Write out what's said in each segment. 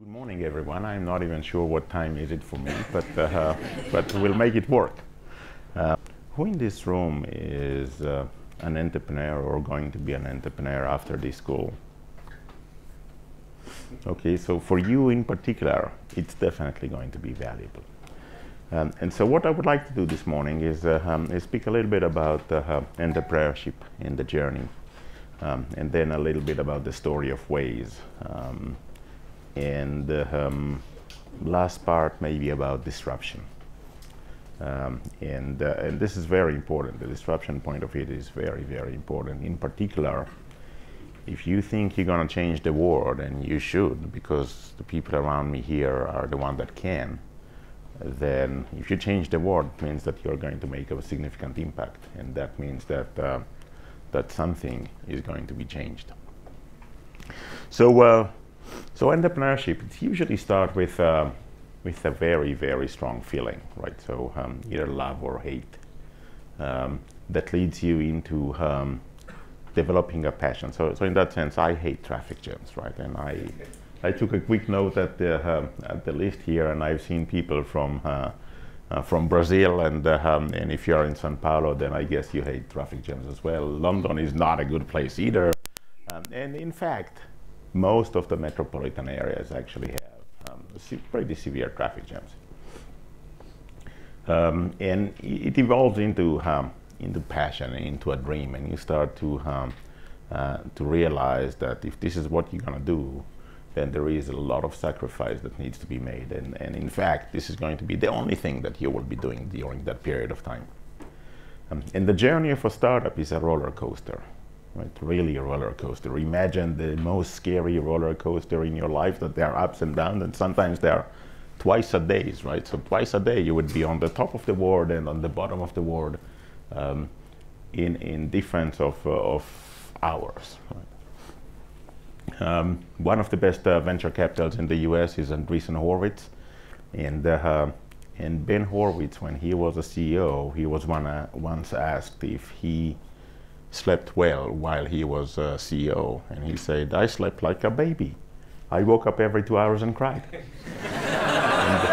Good morning, everyone. I'm not even sure what time is it for me, but uh, but we'll make it work. Uh, who in this room is uh, an entrepreneur or going to be an entrepreneur after this school? Okay, so for you in particular, it's definitely going to be valuable. Um, and so what I would like to do this morning is, uh, um, is speak a little bit about uh, entrepreneurship in the journey, um, and then a little bit about the story of Waze. And um, last part maybe about disruption. Um, and, uh, and this is very important. The disruption point of it is very, very important. In particular, if you think you're going to change the world, and you should, because the people around me here are the ones that can, then if you change the world, it means that you're going to make a significant impact, and that means that uh, that something is going to be changed. So, uh, so entrepreneurship it usually starts with uh, with a very very strong feeling, right? So um, either love or hate um, that leads you into um, developing a passion. So, so in that sense, I hate traffic jams, right? And I, I took a quick note at the uh, at the list here, and I've seen people from uh, uh, from Brazil, and uh, um, and if you're in São Paulo, then I guess you hate traffic jams as well. London is not a good place either, um, and in fact, most of the metropolitan areas actually have um, pretty severe traffic jams. Um, and it evolves into um, into passion, into a dream, and you start to um, uh, to realize that if this is what you're gonna do, then there is a lot of sacrifice that needs to be made, and, and in fact, this is going to be the only thing that you will be doing during that period of time. Um, and the journey of a startup is a roller coaster, right? Really a roller coaster. Imagine the most scary roller coaster in your life that there are ups and downs, and sometimes there are twice a day, right? So twice a day you would be on the top of the world and on the bottom of the world um, in, in difference of, uh, of hours. Right? Um, one of the best uh, venture capitals in the US is Andreessen Horowitz. And, uh, and Ben Horowitz, when he was a CEO, he was one, uh, once asked if he slept well while he was uh, CEO. And he said, I slept like a baby. I woke up every two hours and cried. and,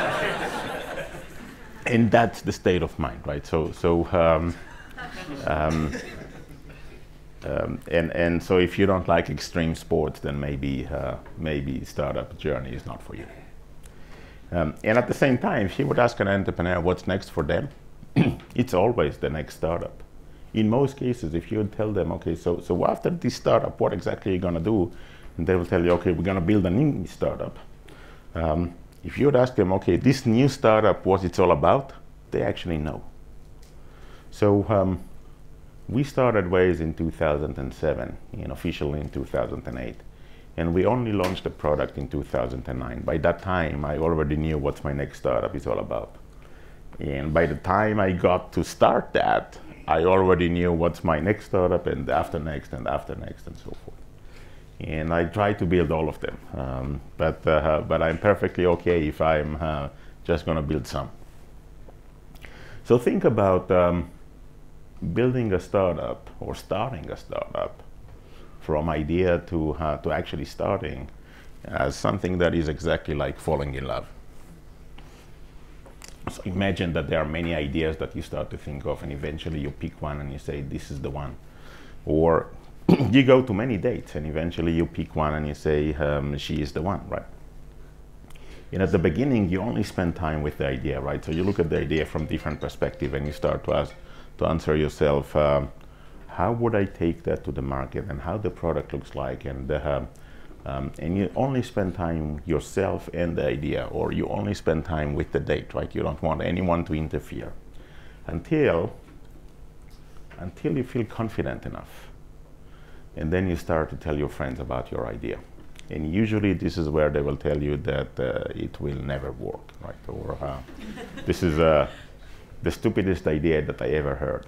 and, that's the state of mind, right? So, so um, um, um, and and so if you don't like extreme sports, then maybe uh, maybe startup journey is not for you. Um, and at the same time, if you would ask an entrepreneur what's next for them, it's always the next startup. In most cases, if you tell them, okay, so so after this startup, what exactly are you gonna do? And they will tell you, okay, we're gonna build a new startup. Um, if you would ask them, okay, this new startup, what it's all about, they actually know. So um, we started Waze in 2007 and officially in 2008. And we only launched the product in 2009. By that time, I already knew what my next startup is all about. And by the time I got to start that, I already knew what's my next startup and after next and after next and so forth. And I try to build all of them. Um, but, uh, but I'm perfectly okay if I'm uh, just going to build some. So think about um, building a startup or starting a startup from idea to, uh, to actually starting as something that is exactly like falling in love. So imagine that there are many ideas that you start to think of and eventually you pick one and you say, this is the one. Or you go to many dates and eventually you pick one and you say, um, she is the one, right? And at the beginning, you only spend time with the idea, right? So you look at the idea from different perspective and you start to ask, to answer yourself, um, how would I take that to the market and how the product looks like and uh, um, and you only spend time yourself and the idea or you only spend time with the date right? You don't want anyone to interfere. Until until you feel confident enough. And then you start to tell your friends about your idea. And usually this is where they will tell you that uh, it will never work right? Or uh, this is a the stupidest idea that I ever heard.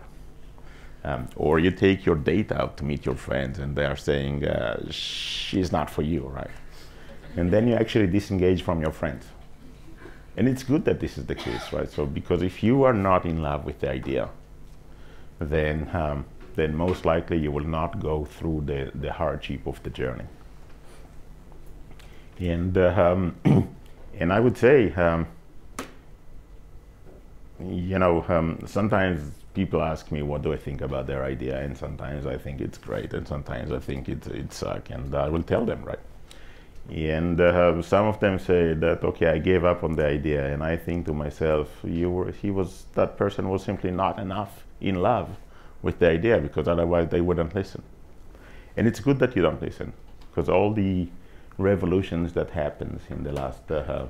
Um, or you take your date out to meet your friends and they are saying, uh, she's not for you, right? And then you actually disengage from your friends. And it's good that this is the case, right? So, because if you are not in love with the idea, then, um, then most likely you will not go through the, the hardship of the journey. And, uh, um, and I would say, um, you know, um, sometimes people ask me what do I think about their idea, and sometimes I think it's great, and sometimes I think it it sucks, and I will tell them right. And uh, some of them say that okay, I gave up on the idea, and I think to myself, you were, he was that person was simply not enough in love with the idea because otherwise they wouldn't listen. And it's good that you don't listen because all the revolutions that happens in the last uh,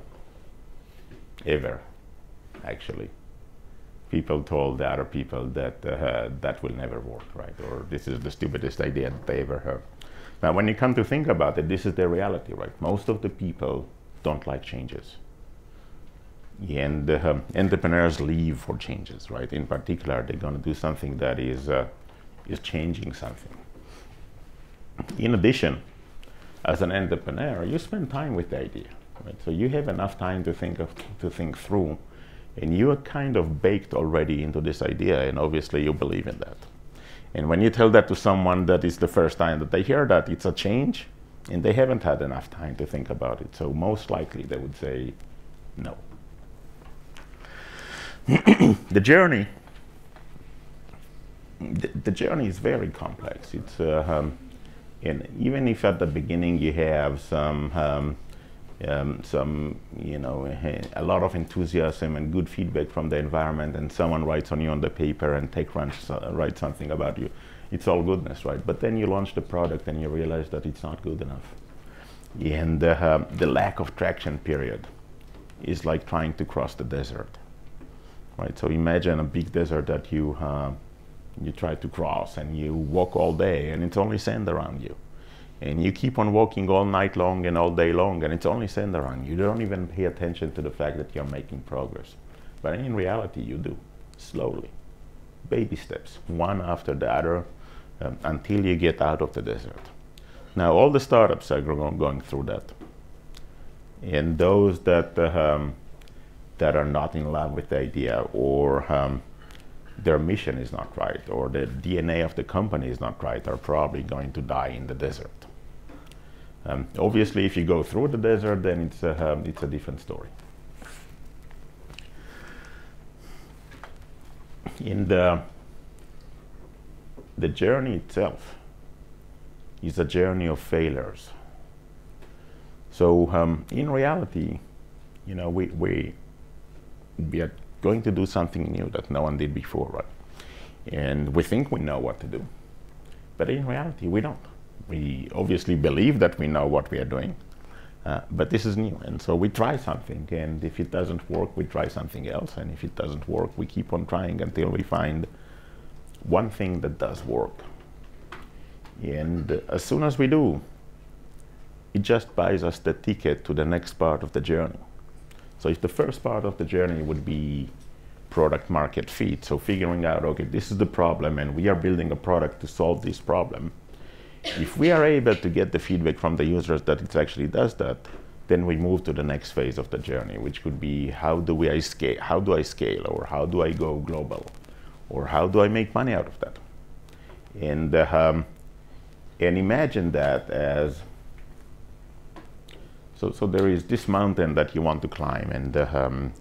ever, actually, people told the other people that uh, that will never work, right? Or this is the stupidest idea that they ever heard. Now, when you come to think about it, this is the reality, right? Most of the people don't like changes. And uh, entrepreneurs leave for changes, right? In particular, they're going to do something that is, uh, is changing something. In addition, as an entrepreneur, you spend time with the idea, right? So you have enough time to think, of, to think through, and you are kind of baked already into this idea, and obviously you believe in that. And when you tell that to someone that is the first time that they hear that it's a change, and they haven't had enough time to think about it, so most likely they would say no. the journey, the, the, journey is very complex. It's uh, um, and even if at the beginning you have some um, um, some, you know, a lot of enthusiasm and good feedback from the environment, and someone writes on you on the paper and TechCrunch uh, writes something about you. It's all goodness, right? But then you launch the product and you realize that it's not good enough. And uh, the lack of traction period is like trying to cross the desert, right? So imagine a big desert that you uh, you try to cross and you walk all day and it's only sand around you and you keep on walking all night long and all day long and it's only sand around you don't even pay attention to the fact that you're making progress. But in reality you do slowly. Baby steps one after the other um, until you get out of the desert. Now all the startups are going through that. And those that uh, um, that are not in love with the idea or um, their mission is not right or the DNA of the company is not right are probably going to die in the desert um, obviously, if you go through the desert, then it's a, um, it's a different story. In the, the journey itself is a journey of failures. So um, in reality, you know, we, we, we are going to do something new that no one did before, right? And we think we know what to do. But in reality, we don't we obviously believe that we know what we are doing, uh, but this is new. And so we try something, and if it doesn't work, we try something else. And if it doesn't work, we keep on trying until we find one thing that does work. And uh, as soon as we do, it just buys us the ticket to the next part of the journey. So if the first part of the journey would be product market fit, so figuring out, okay, this is the problem, and we are building a product to solve this problem, if we are able to get the feedback from the users that it actually does that, then we move to the next phase of the journey, which could be how do we scale, how do I scale, or how do I go global, or how do I make money out of that? And um, and imagine that as so so there is this mountain that you want to climb, and um,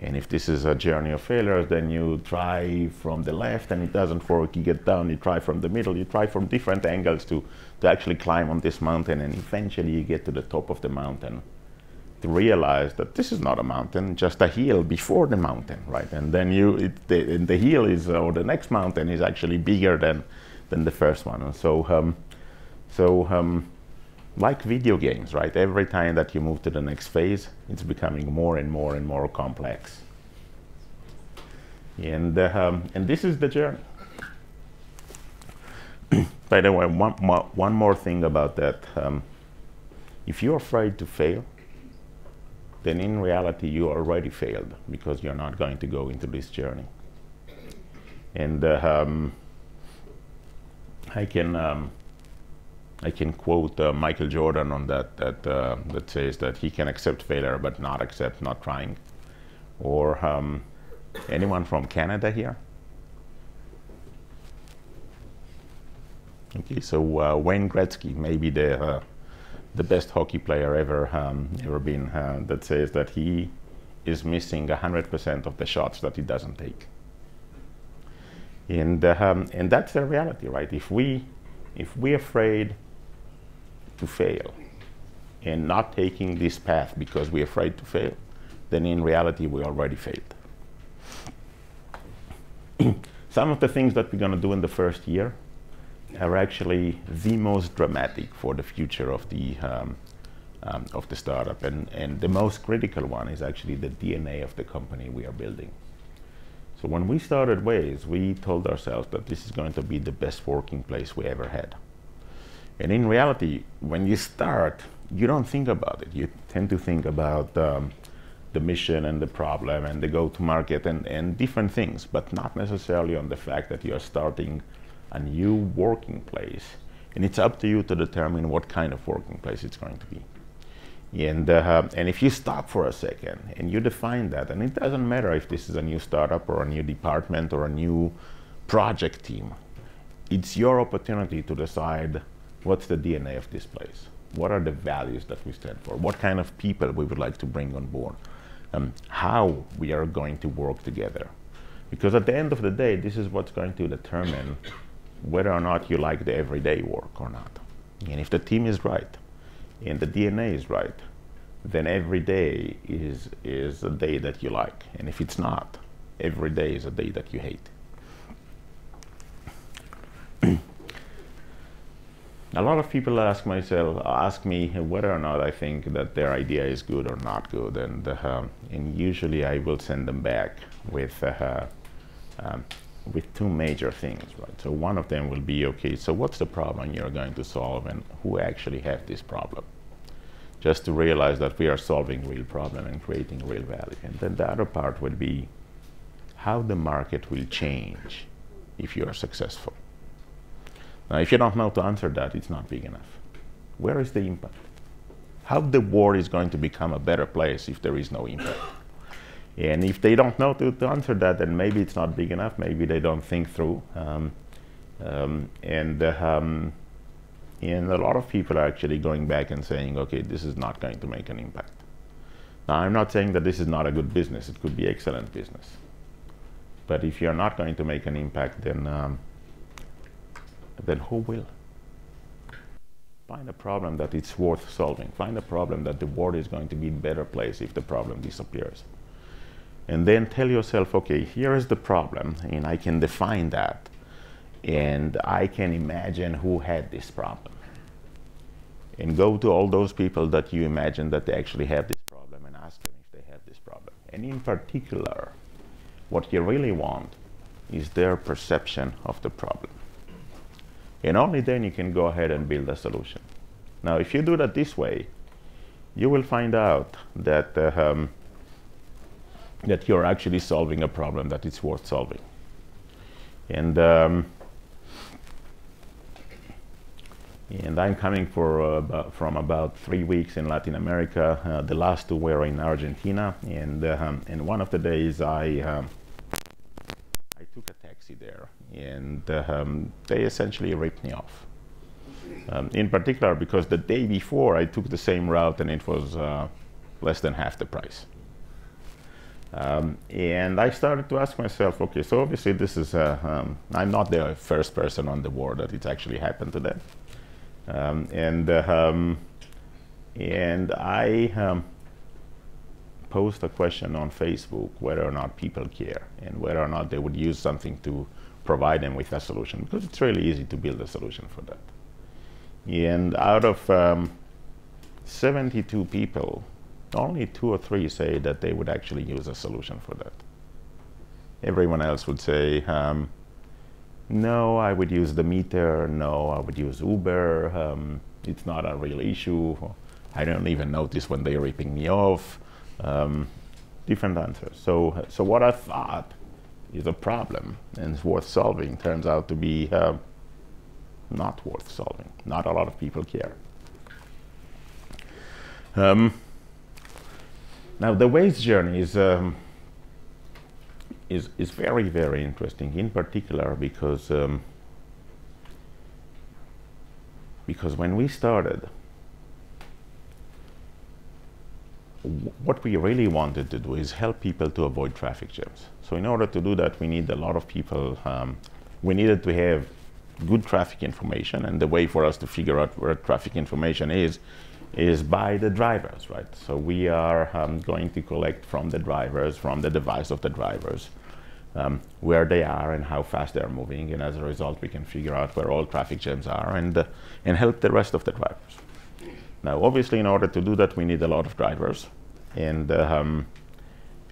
and if this is a journey of failures, then you try from the left and it doesn't work. You get down, you try from the middle, you try from different angles to, to actually climb on this mountain. And eventually you get to the top of the mountain to realize that this is not a mountain, just a hill before the mountain, right? And then you, it, the, the hill is, or the next mountain is actually bigger than, than the first one. And so, um, so um, like video games, right? Every time that you move to the next phase, it's becoming more and more and more complex. And, um, and this is the journey. By the way, one, one more thing about that. Um, if you're afraid to fail, then in reality you already failed because you're not going to go into this journey. And uh, um, I can um, I can quote uh, Michael Jordan on that that uh, that says that he can accept failure but not accept not trying. Or um, anyone from Canada here? Okay, so uh, Wayne Gretzky, maybe the uh, the best hockey player ever um, ever been uh, that says that he is missing 100% of the shots that he doesn't take. And, um, and that's the reality, right? If, we, if we're afraid to fail and not taking this path because we're afraid to fail, then in reality we already failed. Some of the things that we're going to do in the first year are actually the most dramatic for the future of the um, um, of the startup, and and the most critical one is actually the DNA of the company we are building. So when we started Waze, we told ourselves that this is going to be the best working place we ever had. And in reality, when you start, you don't think about it. You tend to think about um, the mission and the problem and the go-to-market and, and different things, but not necessarily on the fact that you're starting a new working place. And it's up to you to determine what kind of working place it's going to be. And, uh, and if you stop for a second and you define that, and it doesn't matter if this is a new startup or a new department or a new project team, it's your opportunity to decide what's the DNA of this place. What are the values that we stand for? What kind of people we would like to bring on board? Um, how we are going to work together. Because at the end of the day, this is what's going to determine whether or not you like the everyday work or not. And if the team is right and the DNA is right, then every day is, is a day that you like. And if it's not, every day is a day that you hate. a lot of people ask myself, ask me whether or not I think that their idea is good or not good, and uh, and usually I will send them back with uh, um, with two major things, right? So one of them will be, okay, so what's the problem you're going to solve and who actually have this problem? Just to realize that we are solving real problem and creating real value. And then the other part will be how the market will change if you are successful. Now, if you don't know to answer that, it's not big enough. Where is the impact? How the world is going to become a better place if there is no impact? And if they don't know to, to answer that, then maybe it's not big enough. Maybe they don't think through. Um, um, and um, and a lot of people are actually going back and saying, okay, this is not going to make an impact. Now, I'm not saying that this is not a good business. It could be excellent business. But if you're not going to make an impact, then um, then who will? Find a problem that it's worth solving. Find a problem that the world is going to be a better place if the problem disappears and then tell yourself, okay, here is the problem, and I can define that, and I can imagine who had this problem. And go to all those people that you imagine that they actually have this problem and ask them if they have this problem. And in particular, what you really want is their perception of the problem. And only then you can go ahead and build a solution. Now, if you do that this way, you will find out that uh, um, that you're actually solving a problem that it's worth solving. And um, and I'm coming for uh, about, from about three weeks in Latin America. Uh, the last two were in Argentina, and uh, um, and one of the days I um, I there, and um, they essentially ripped me off. Um, in particular, because the day before I took the same route and it was uh, less than half the price. Um, and I started to ask myself, okay, so obviously this is, uh, um, I'm not the first person on the world that it's actually happened to them. Um, and, uh, um, and I posed a question on Facebook whether or not people care and whether or not they would use something to provide them with a solution because it's really easy to build a solution for that. And out of um, 72 people only two or three say that they would actually use a solution for that. Everyone else would say, um, no, I would use the meter, no, I would use Uber, um, it's not a real issue, I don't even notice when they're ripping me off. Um, different answers. So, so what I thought is a problem and is worth solving turns out to be uh, not worth solving. Not a lot of people care. Um, now the Waze journey is, um, is, is very, very interesting, in particular because, um, because when we started, what we really wanted to do is help people to avoid traffic jams. So in order to do that, we need a lot of people. Um, we needed to have good traffic information, and the way for us to figure out where traffic information is is by the drivers, right? So we are um, going to collect from the drivers, from the device of the drivers, um, where they are and how fast they are moving, and as a result, we can figure out where all traffic jams are and uh, and help the rest of the drivers. Now, obviously, in order to do that, we need a lot of drivers, and um,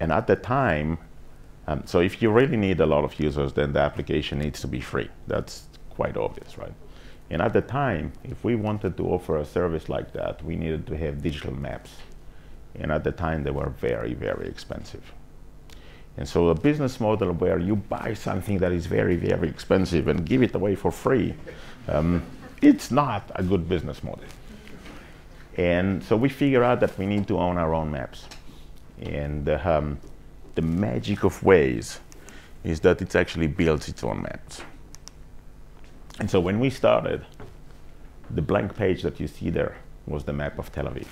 and at the time, um, so if you really need a lot of users, then the application needs to be free. That's quite obvious, right? And at the time, if we wanted to offer a service like that, we needed to have digital maps. And at the time, they were very, very expensive. And so a business model where you buy something that is very, very expensive and give it away for free, um, it's not a good business model. And so we figure out that we need to own our own maps. And um, the magic of Waze is that it actually builds its own maps. And so when we started, the blank page that you see there was the map of Tel Aviv,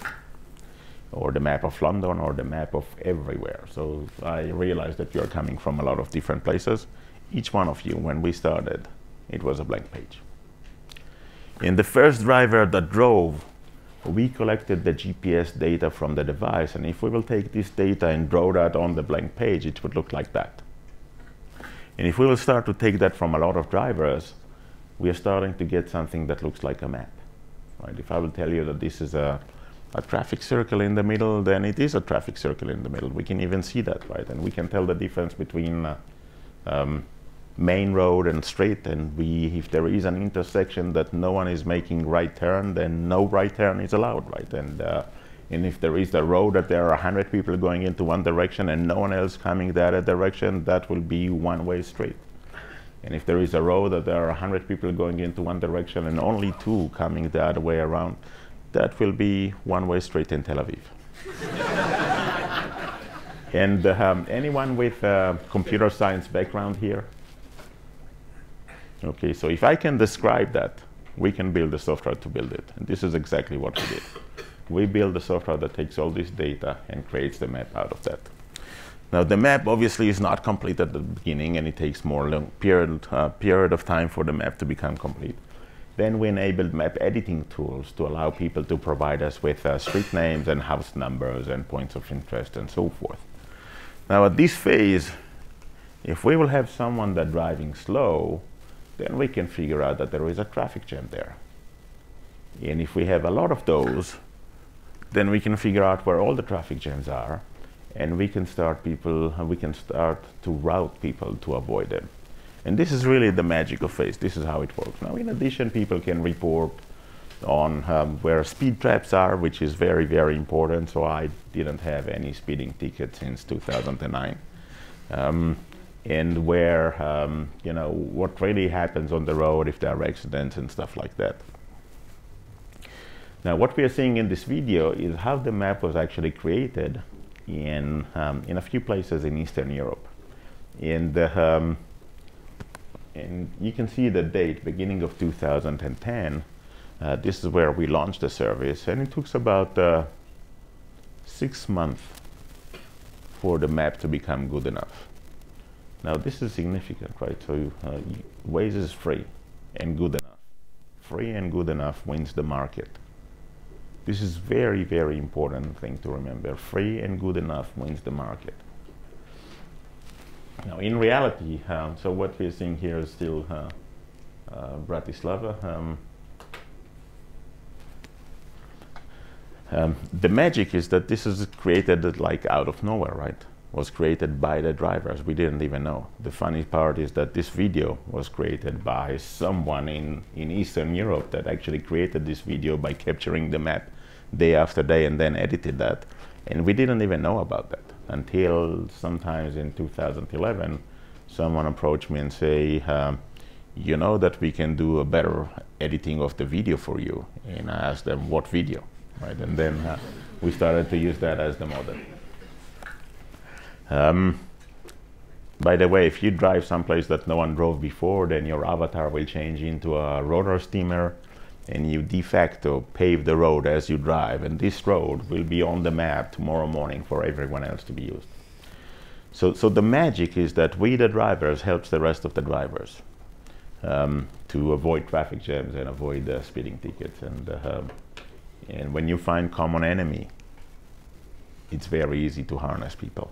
or the map of London, or the map of everywhere. So I realized that you're coming from a lot of different places. Each one of you, when we started, it was a blank page. And the first driver that drove, we collected the GPS data from the device, and if we will take this data and draw that on the blank page, it would look like that. And if we will start to take that from a lot of drivers, we are starting to get something that looks like a map. Right? If I will tell you that this is a, a traffic circle in the middle, then it is a traffic circle in the middle. We can even see that, right? And we can tell the difference between uh, um, main road and street. And we, if there is an intersection that no one is making right turn, then no right turn is allowed, right? And uh, and if there is a road that there are 100 people going into one direction and no one else coming the other direction, that will be one-way street. And if there is a road that there are 100 people going into one direction and only two coming the other way around, that will be one way street in Tel Aviv. and um, anyone with a computer science background here? Okay, so if I can describe that, we can build the software to build it. And this is exactly what we did. We build the software that takes all this data and creates the map out of that. Now the map obviously is not complete at the beginning and it takes more long period, uh, period of time for the map to become complete. Then we enabled map editing tools to allow people to provide us with uh, street names and house numbers and points of interest and so forth. Now at this phase, if we will have someone that driving slow, then we can figure out that there is a traffic jam there. And if we have a lot of those, then we can figure out where all the traffic jams are and we can start people, we can start to route people to avoid them. And this is really the magic of Waze. This is how it works. Now, in addition, people can report on um, where speed traps are, which is very, very important. So I didn't have any speeding tickets since 2009. Um, and where, um, you know, what really happens on the road if there are accidents and stuff like that. Now, what we are seeing in this video is how the map was actually created in, um, in a few places in Eastern Europe. And, um, and you can see the date, beginning of 2010. Uh, this is where we launched the service, and it took about uh, six months for the map to become good enough. Now, this is significant, right? So, uh, Waze is free and good enough. Free and good enough wins the market. This is very, very important thing to remember. Free and good enough wins the market. Now, in reality, um, so what we're seeing here is still uh, uh, Bratislava. Um, um, the magic is that this is created like out of nowhere, right? Was created by the drivers. We didn't even know. The funny part is that this video was created by someone in, in Eastern Europe that actually created this video by capturing the map day after day and then edited that. And we didn't even know about that until sometimes in 2011, someone approached me and say, um, you know that we can do a better editing of the video for you. And I asked them, what video? Right, and then uh, we started to use that as the model. Um, by the way, if you drive someplace that no one drove before, then your avatar will change into a rotor steamer and you de facto pave the road as you drive, and this road will be on the map tomorrow morning for everyone else to be used. So, so the magic is that we, the drivers, helps the rest of the drivers um, to avoid traffic jams and avoid uh, speeding tickets. And, uh, and when you find common enemy, it's very easy to harness people.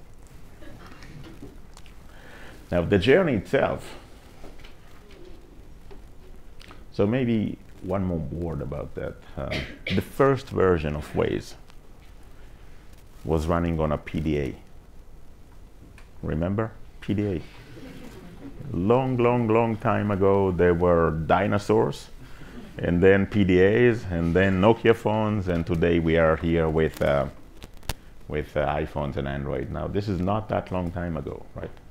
Now, the journey itself. So maybe one more word about that. Um, the first version of Waze was running on a PDA. Remember PDA? long, long, long time ago, there were dinosaurs, and then PDAs, and then Nokia phones, and today we are here with uh, with uh, iPhones and Android. Now, this is not that long time ago, right?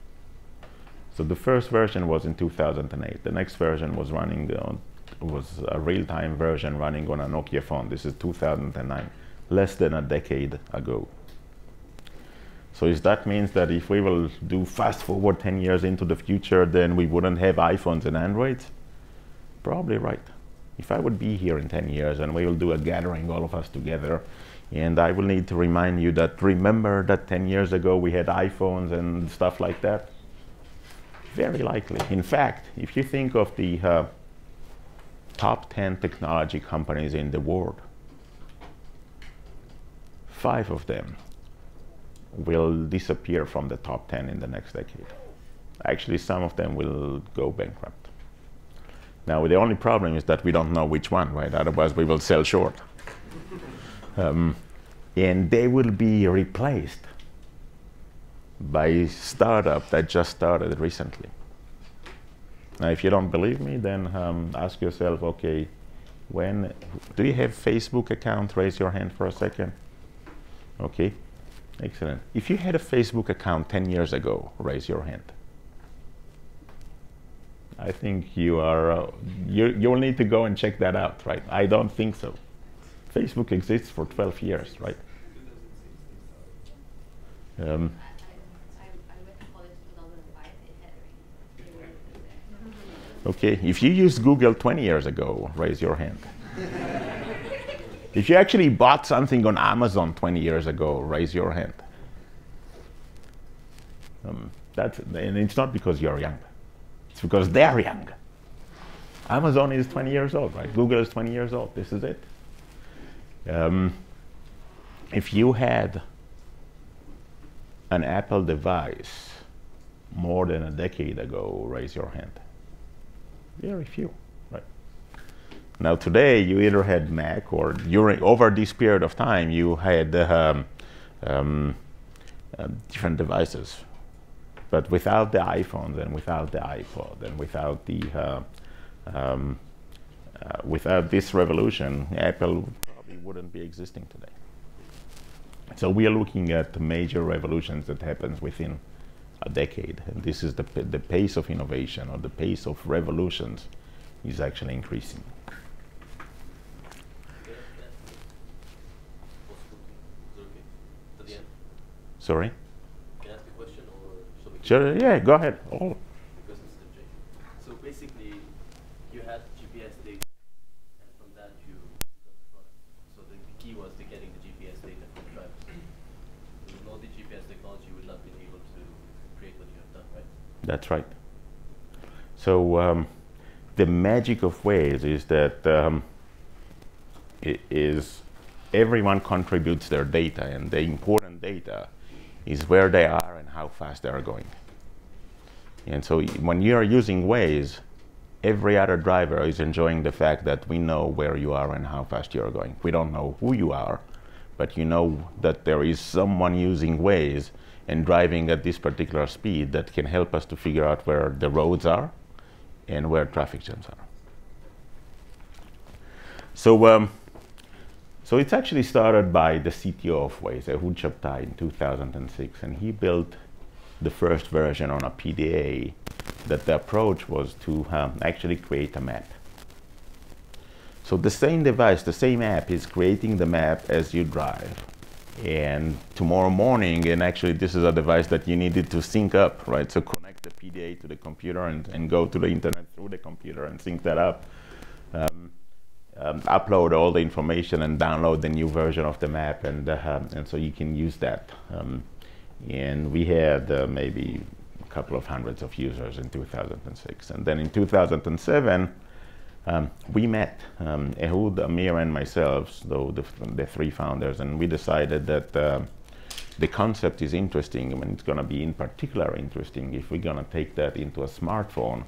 So the first version was in 2008. The next version was running on was a real-time version running on a Nokia phone. This is 2009, less than a decade ago. So is that means that if we will do fast forward 10 years into the future, then we wouldn't have iPhones and Androids? Probably right. If I would be here in 10 years and we will do a gathering, all of us together, and I will need to remind you that remember that 10 years ago we had iPhones and stuff like that? Very likely. In fact, if you think of the uh, top 10 technology companies in the world, five of them will disappear from the top 10 in the next decade. Actually, some of them will go bankrupt. Now, the only problem is that we don't know which one, right? Otherwise, we will sell short. Um, and they will be replaced by startup that just started recently. Now, if you don't believe me, then um, ask yourself, okay, when do you have Facebook account? Raise your hand for a second. Okay, Excellent. If you had a Facebook account 10 years ago, raise your hand. I think you are, uh, you, you'll need to go and check that out, right? I don't think so. Facebook exists for 12 years, right? Um, okay, if you used Google 20 years ago, raise your hand. If you actually bought something on Amazon 20 years ago, raise your hand. Um, that's, and it's not because you're young. It's because they're young. Amazon is 20 years old, right? Google is 20 years old. This is it. Um, if you had an Apple device more than a decade ago, raise your hand. Very few. Right. Now today you either had Mac or during over this period of time you had um, um, uh, different devices, but without the iPhones and without the iPod and without the uh, um, uh, without this revolution, Apple probably wouldn't be existing today. So we are looking at major revolutions that happens within a decade, and this is the the pace of innovation or the pace of revolutions is actually increasing. Sorry? Can I ask a question or shall we Sure, yeah, go ahead. Oh. Because it's the So basically, you had GPS data, and from that you got the product. So the, the key was to getting the GPS data from the drivers. Without the GPS technology, you would not been able to create what you have done, right? That's right. So um, the magic of Waze is that um, everyone contributes their data, and the important data is where they are and how fast they are going. And so when you are using Waze, every other driver is enjoying the fact that we know where you are and how fast you are going. We don't know who you are, but you know that there is someone using Waze and driving at this particular speed that can help us to figure out where the roads are and where traffic jams are. So um, so it's actually started by the CTO of Waze, Ehud Shabtai, in 2006, and he built the first version on a PDA that the approach was to um, actually create a map. So the same device, the same app is creating the map as you drive. And tomorrow morning, and actually this is a device that you needed to sync up, right? So connect the PDA to the computer and, and go to the internet through the computer and sync that up. Um, um, upload all the information and download the new version of the map, and uh, and so you can use that. Um, and we had uh, maybe a couple of hundreds of users in 2006, and then in 2007. Um, we met, um, Ehud, Amir, and myself, though the, the, three founders, and we decided that uh, the concept is interesting and it's going to be in particular interesting if we're going to take that into a smartphone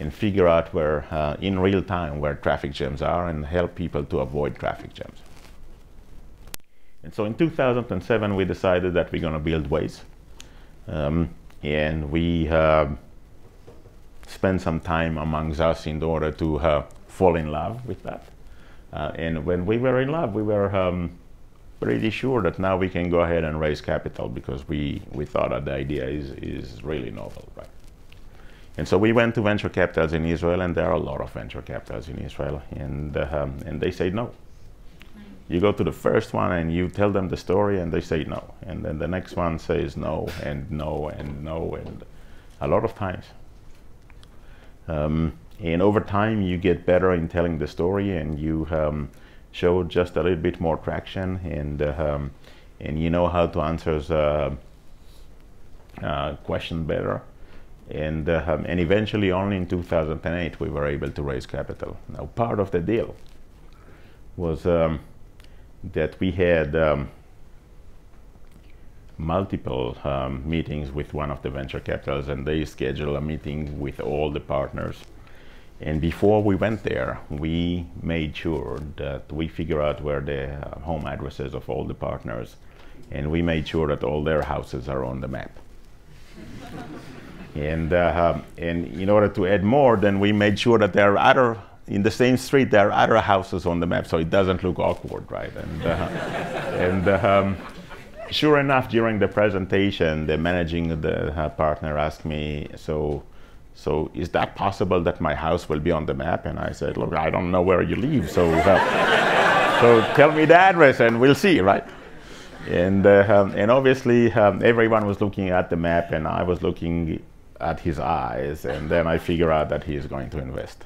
and figure out where, uh, in real time, where traffic jams are and help people to avoid traffic jams. And so in 2007, we decided that we're going to build Waze. Um, and we uh, spent some time amongst us in order to uh, fall in love with that. Uh, and when we were in love, we were um, pretty sure that now we can go ahead and raise capital because we, we thought that the idea is, is really novel, right? And so we went to venture capitals in Israel, and there are a lot of venture capitals in Israel, and, uh, um, and they say no. You go to the first one and you tell them the story, and they say no. And then the next one says no, and no, and no, and a lot of times. Um, and over time, you get better in telling the story, and you um, show just a little bit more traction, and uh, um, and you know how to answer the uh, question better and uh, um, and eventually only in 2008 we were able to raise capital. Now part of the deal was um, that we had um, multiple um, meetings with one of the venture capitals, and they scheduled a meeting with all the partners. And before we went there, we made sure that we figure out where the uh, home addresses of all the partners, and we made sure that all their houses are on the map. And, uh, um, and in order to add more, then we made sure that there are other, in the same street, there are other houses on the map so it doesn't look awkward, right? And, uh, and um, sure enough, during the presentation, the managing the partner asked me, so, so is that possible that my house will be on the map? And I said, look, I don't know where you live, so, uh, so tell me the address and we'll see, right? And, uh, um, and obviously, um, everyone was looking at the map, and I was looking at his eyes, and then I figure out that he is going to invest.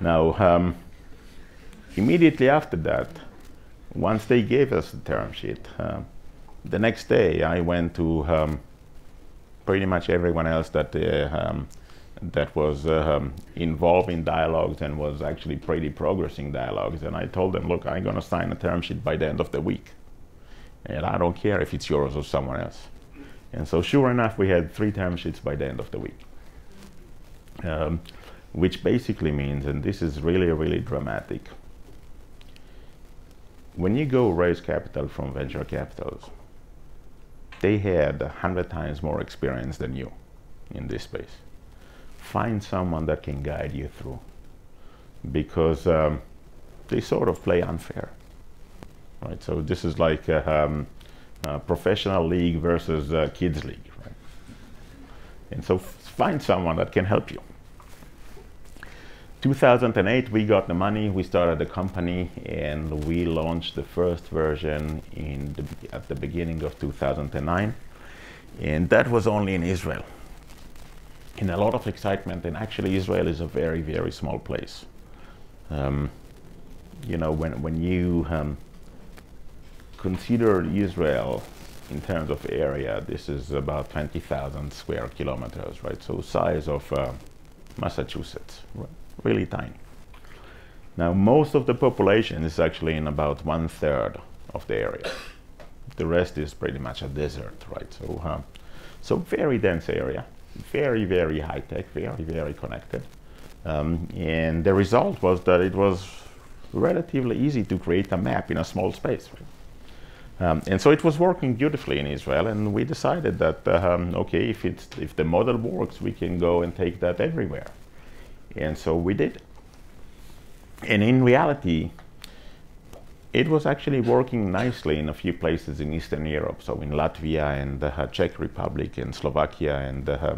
Now, um, immediately after that, once they gave us the term sheet, uh, the next day I went to um, pretty much everyone else that uh, um, that was uh, um, involved in dialogues and was actually pretty progressing dialogues, and I told them, look, I'm going to sign a term sheet by the end of the week, and I don't care if it's yours or someone else. And so sure enough, we had three term sheets by the end of the week. Um, which basically means, and this is really, really dramatic, when you go raise capital from venture capitals, they had a hundred times more experience than you in this space. Find someone that can guide you through because um, they sort of play unfair. Right, so this is like uh, um, uh, professional league versus uh, kids league. Right? And so find someone that can help you. 2008, we got the money, we started the company, and we launched the first version in the, at the beginning of 2009. And that was only in Israel. In a lot of excitement, and actually, Israel is a very, very small place. Um, you know, when, when you um, consider Israel in terms of area, this is about 20,000 square kilometers, right? So size of uh, Massachusetts, right? Really tiny. Now, most of the population is actually in about one third of the area. The rest is pretty much a desert, right? So, uh, so very dense area, very, very high tech, very, very connected. Um, and the result was that it was relatively easy to create a map in a small space. Right? Um, and so it was working beautifully in Israel, and we decided that um, okay, if it's if the model works, we can go and take that everywhere, and so we did. And in reality, it was actually working nicely in a few places in Eastern Europe, so in Latvia and the uh, Czech Republic and Slovakia and uh,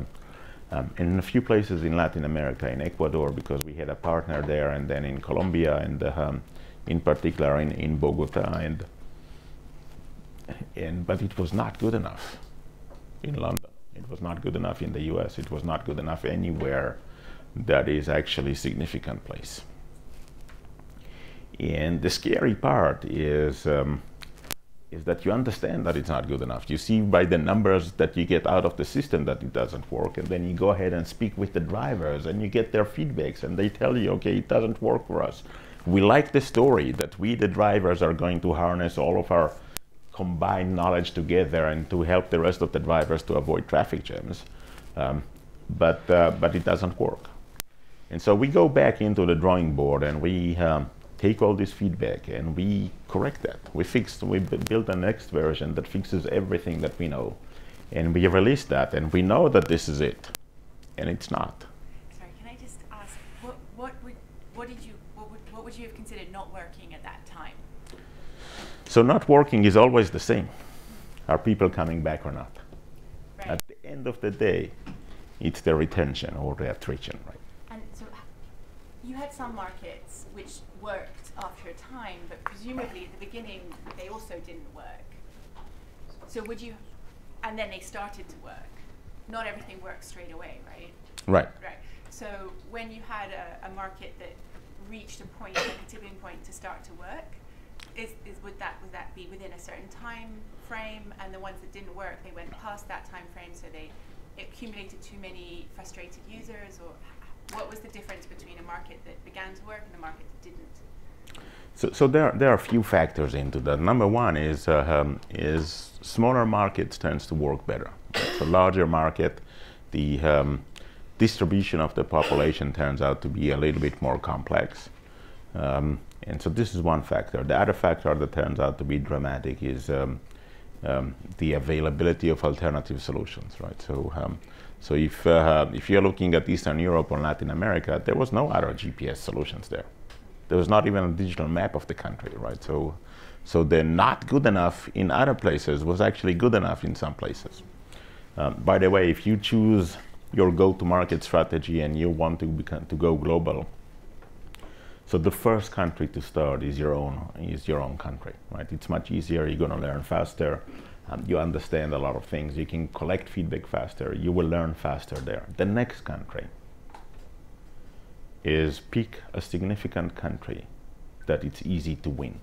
um, in a few places in Latin America, in Ecuador, because we had a partner there, and then in Colombia, and um, in particular in, in Bogota and and, but it was not good enough in London. It was not good enough in the US. It was not good enough anywhere that is actually a significant place. And the scary part is um, is that you understand that it's not good enough. You see by the numbers that you get out of the system that it doesn't work, and then you go ahead and speak with the drivers, and you get their feedbacks, and they tell you, okay, it doesn't work for us. We like the story that we, the drivers, are going to harness all of our combined knowledge together and to help the rest of the drivers to avoid traffic jams. Um, but, uh, but it doesn't work. And so we go back into the drawing board and we um, take all this feedback and we correct that. We fix, we build the next version that fixes everything that we know. And we release that and we know that this is it. And it's not. Sorry, can I just ask, what, what, would, what did you, what would, what would you have considered not working at that time? So not working is always the same. Are people coming back or not? Right. At the end of the day, it's the retention or the attrition, right? And so h- you had some markets which worked after a time, but presumably at the beginning they also didn't work. So would you, and then they started to work. Not everything works straight away, right? Right. Right. So when you had a, a market that reached a point, like a tipping point to start to work, is, is would that would that be within a certain time frame? And the ones that didn't work, they went past that time frame, so they accumulated too many frustrated users, or what was the difference between a market that began to work and a market that didn't? So, so there, there are a few factors into that. Number one is, uh, um, is smaller markets tends to work better. So larger market, the um, distribution of the population turns out to be a little bit more complex. Um, and so this is one factor. The other factor that turns out to be dramatic is um, um, the availability of alternative solutions, right? So, um, so if, uh, if you're looking at Eastern Europe or Latin America, there was no other GPS solutions there. There was not even a digital map of the country, right? So, so the not good enough in other places was actually good enough in some places. Um, by the way, if you choose your go-to-market strategy and you want to become, to go global, so the first country to start is your own is your own country, right? It's much easier. You're going to learn faster. Um, you understand a lot of things. You can collect feedback faster. You will learn faster there. The next country is pick a significant country that it's easy to win.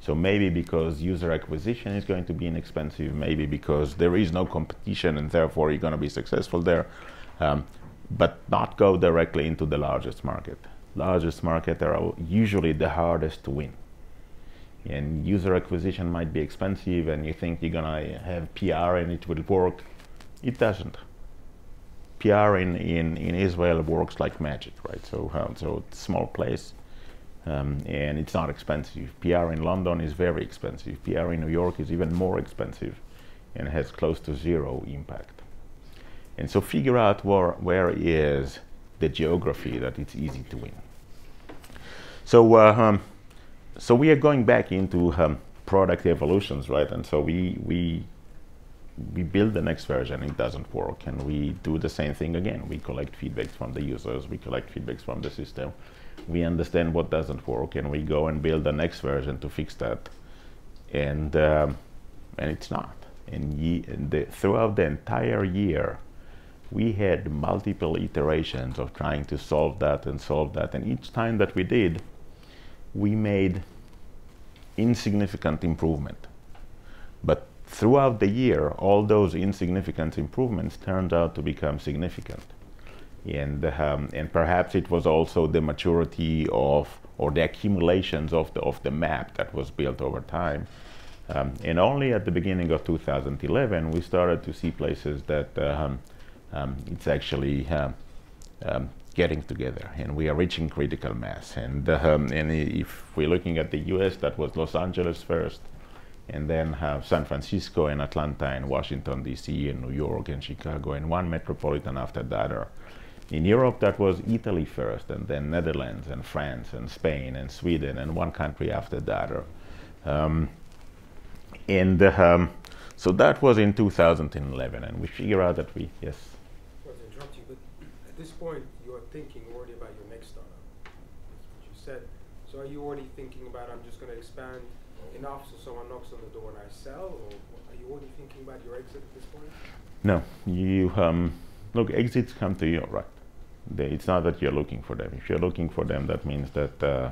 So maybe because user acquisition is going to be inexpensive, maybe because there is no competition and therefore you're going to be successful there, um, but not go directly into the largest market. Largest market are usually the hardest to win. And user acquisition might be expensive and you think you're to have PR and it will work. It doesn't. PR in, in, in Israel works like magic, right? So, uh, so it's a small place um, and it's not expensive. PR in London is very expensive. PR in New York is even more expensive and has close to zero impact. And so figure out where, where is the geography that it's easy to win. So, uh, um, so we are going back into um, product evolutions, right? And so we, we we build the next version, it doesn't work, and we do the same thing again. We collect feedbacks from the users, we collect feedbacks from the system, we understand what doesn't work, and we go and build the next version to fix that. And um, and it's not. And, ye- and the, throughout the entire year, we had multiple iterations of trying to solve that and solve that, and each time that we did, we made insignificant improvement. But throughout the year, all those insignificant improvements turned out to become significant. And, um, and perhaps it was also the maturity of, or the accumulations of the, of the map that was built over time. Um, and only at the beginning of 2011, we started to see places that um, um, it's actually um, um, getting together and we are reaching critical mass. And, um, and if we're looking at the US, that was Los Angeles first, and then have San Francisco and Atlanta and Washington D.C. and New York and Chicago and one metropolitan after the other. In Europe, that was Italy first, and then Netherlands and France and Spain and Sweden and one country after the other. Um, and um, so that was in 2011, and we figure out that we yes. At this point, you are thinking already about your next startup. That's what you said. So are you already thinking about, I'm just going to expand enough so someone knocks on the door and I sell? Or are you already thinking about your exit at this point? No, you um, look. Exits come to you, right? They, it's not that you're looking for them. If you're looking for them, that means that uh,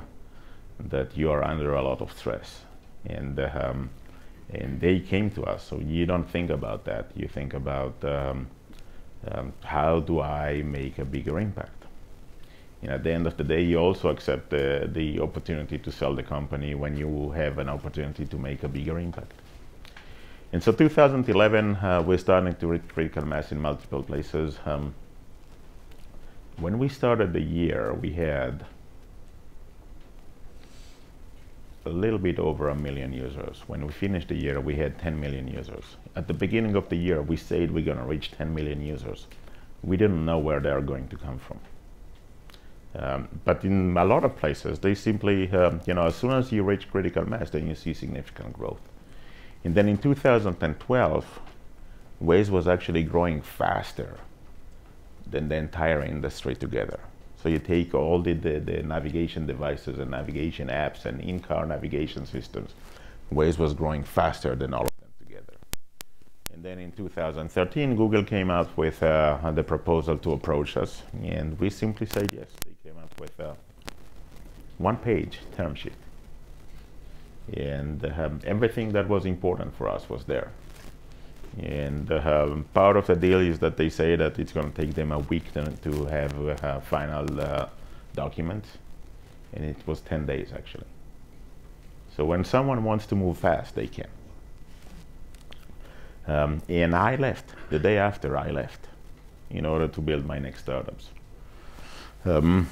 that you are under a lot of stress, and um, and they came to us. So you don't think about that. You think about um, um, how do I make a bigger impact. And at the end of the day, you also accept the, the opportunity to sell the company when you have an opportunity to make a bigger impact. And so 2011, uh, we're starting to reach critical mass in multiple places. Um, when we started the year, we had a little bit over a million users. When we finished the year, we had 10 million users. At the beginning of the year, we said we're going to reach 10 million users. We didn't know where they're going to come from. Um, but in a lot of places, they simply, um, you know, as soon as you reach critical mass, then you see significant growth. And then in 2012, Waze was actually growing faster than the entire industry together. So you take all the, the, the navigation devices and navigation apps and in-car navigation systems, Waze was growing faster than all of them together. And then in 2013, Google came out with uh, the proposal to approach us, and we simply said yes. Out with a one-page term sheet and um, everything that was important for us was there. And uh, part of the deal is that they say that it's going to take them a week to, to have a final uh, document, and it was 10 days actually. So when someone wants to move fast, they can. Um, and I left the day after I left in order to build my next startups. Um,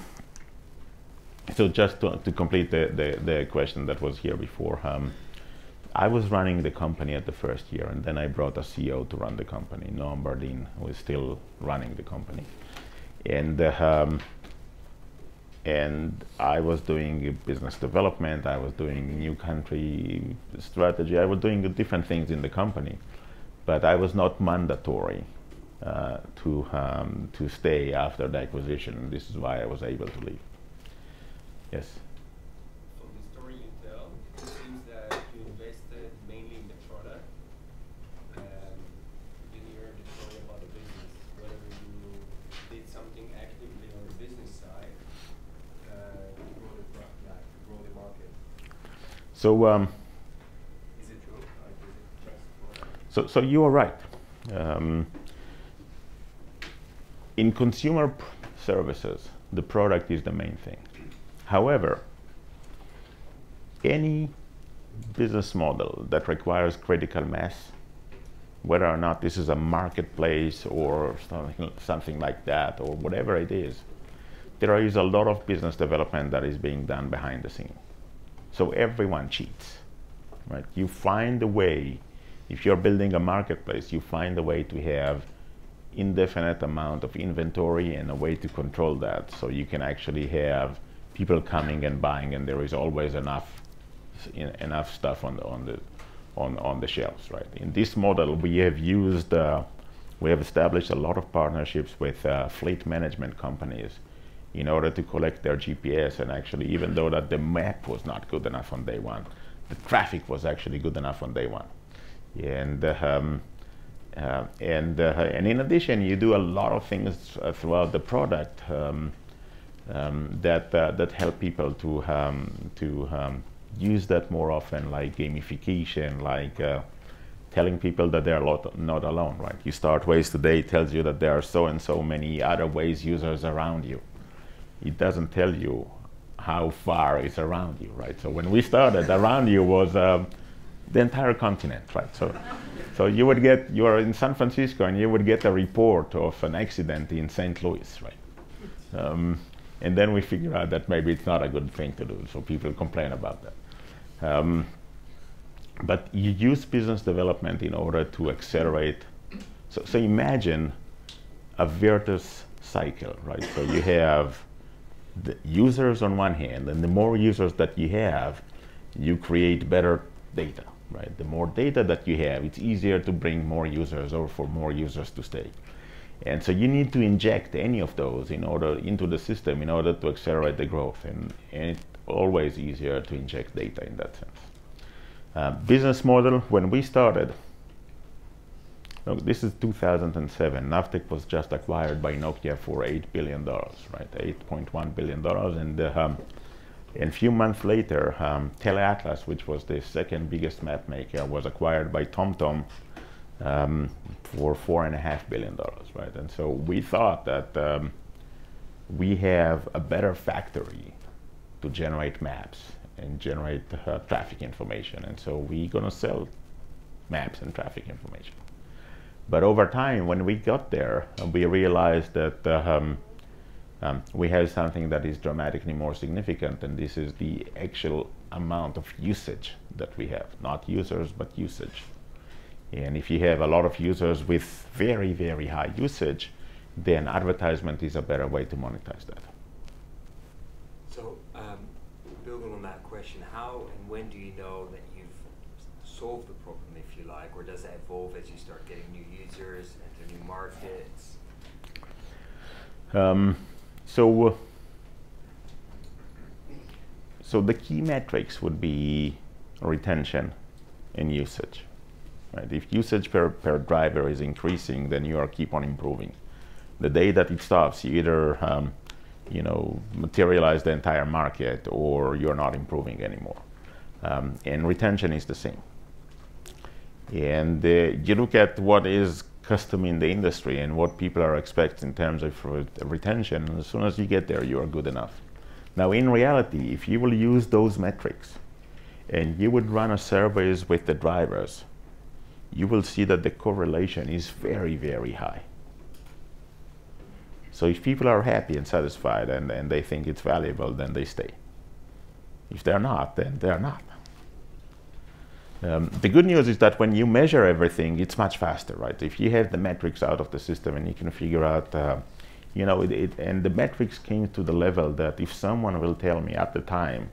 so just to, to complete the, the, the, question that was here before, um, I was running the company at the first year, and then I brought a CEO to run the company, Noam Bardin, who is still running the company. And uh, um, and I was doing business development, I was doing new country strategy, I was doing different things in the company, but I was not mandatory uh, to um, to stay after the acquisition. This is why I was able to leave. Yes. From the story you tell, it seems that you invested mainly in the product. And you didn't hear the story about the business, whether you did something actively on the business side uh, to grow the, pro like, to grow the market. So, um, is it true? Like, is it just so, so you are right. Um, in consumer services, the product is the main thing. However, any business model that requires critical mass, whether or not this is a marketplace or something, something like that, or whatever it is, there is a lot of business development that is being done behind the scene. So everyone cheats, right? You find a way, if you're building a marketplace, you find a way to have indefinite amount of inventory and a way to control that so you can actually have people coming and buying, and there is always enough enough stuff on the on the on on the shelves, right? In this model, we have used uh, we have established a lot of partnerships with uh, fleet management companies in order to collect their GPS. And actually, even though that the map was not good enough on day one, the traffic was actually good enough on day one. And um, uh, and uh, and in addition, you do a lot of things uh, throughout the product. Um, um, that uh, that help people to um, to um, use that more often, like gamification, like uh, telling people that they're not alone. Right? You start Waze today tells you that there are so and so many other Waze users around you. It doesn't tell you how far is around you, right? So when we started, around you was um, the entire continent, right? So, so you would get, you are in San Francisco and you would get a report of an accident in St. Louis, right? Um, and then we figure out that maybe it's not a good thing to do, so people complain about that. Um, but you use business development in order to accelerate. So, so imagine a virtuous cycle, right? So you have the users on one hand, and the more users that you have, you create better data, right? The more data that you have, it's easier to bring more users or for more users to stay. And so you need to inject any of those in order into the system in order to accelerate the growth. And, and it's always easier to inject data in that sense. Uh, business model, when we started, look, this is 2007. Navteq was just acquired by Nokia for $8 billion, right? $8.1 billion. And um, And a few months later, um, Teleatlas, which was the second biggest map maker, was acquired by TomTom um, for four and a half billion dollars, right? And so we thought that um, we have a better factory to generate maps and generate uh, traffic information, and so we're gonna sell maps and traffic information. But over time, when we got there, uh, we realized that uh, um, um, we have something that is dramatically more significant, and this is the actual amount of usage that we have. Not users, but usage. And if you have a lot of users with very, very high usage, then advertisement is a better way to monetize that. So, um, building on that question, how and when do you know that you've solved the problem, if you like, or does that evolve as you start getting new users, enter new markets? Um, so, uh, so the key metrics would be retention and usage. Right? If usage per, per driver is increasing, then you are keep on improving. The day that it stops, you either um, you know materialize the entire market or you're not improving anymore. Um, and retention is the same. And uh, you look at what is custom in the industry and what people are expecting in terms of re- retention. As soon as you get there, you are good enough. Now, in reality, if you will use those metrics and you would run a surveys with the drivers, you will see that the correlation is very, very high. So if people are happy and satisfied and, and they think it's valuable, then they stay. If they're not, then they're not. Um, the good news is that when you measure everything, it's much faster, right? If you have the metrics out of the system and you can figure out, uh, you know, it, it, and the metrics came to the level that if someone will tell me at the time,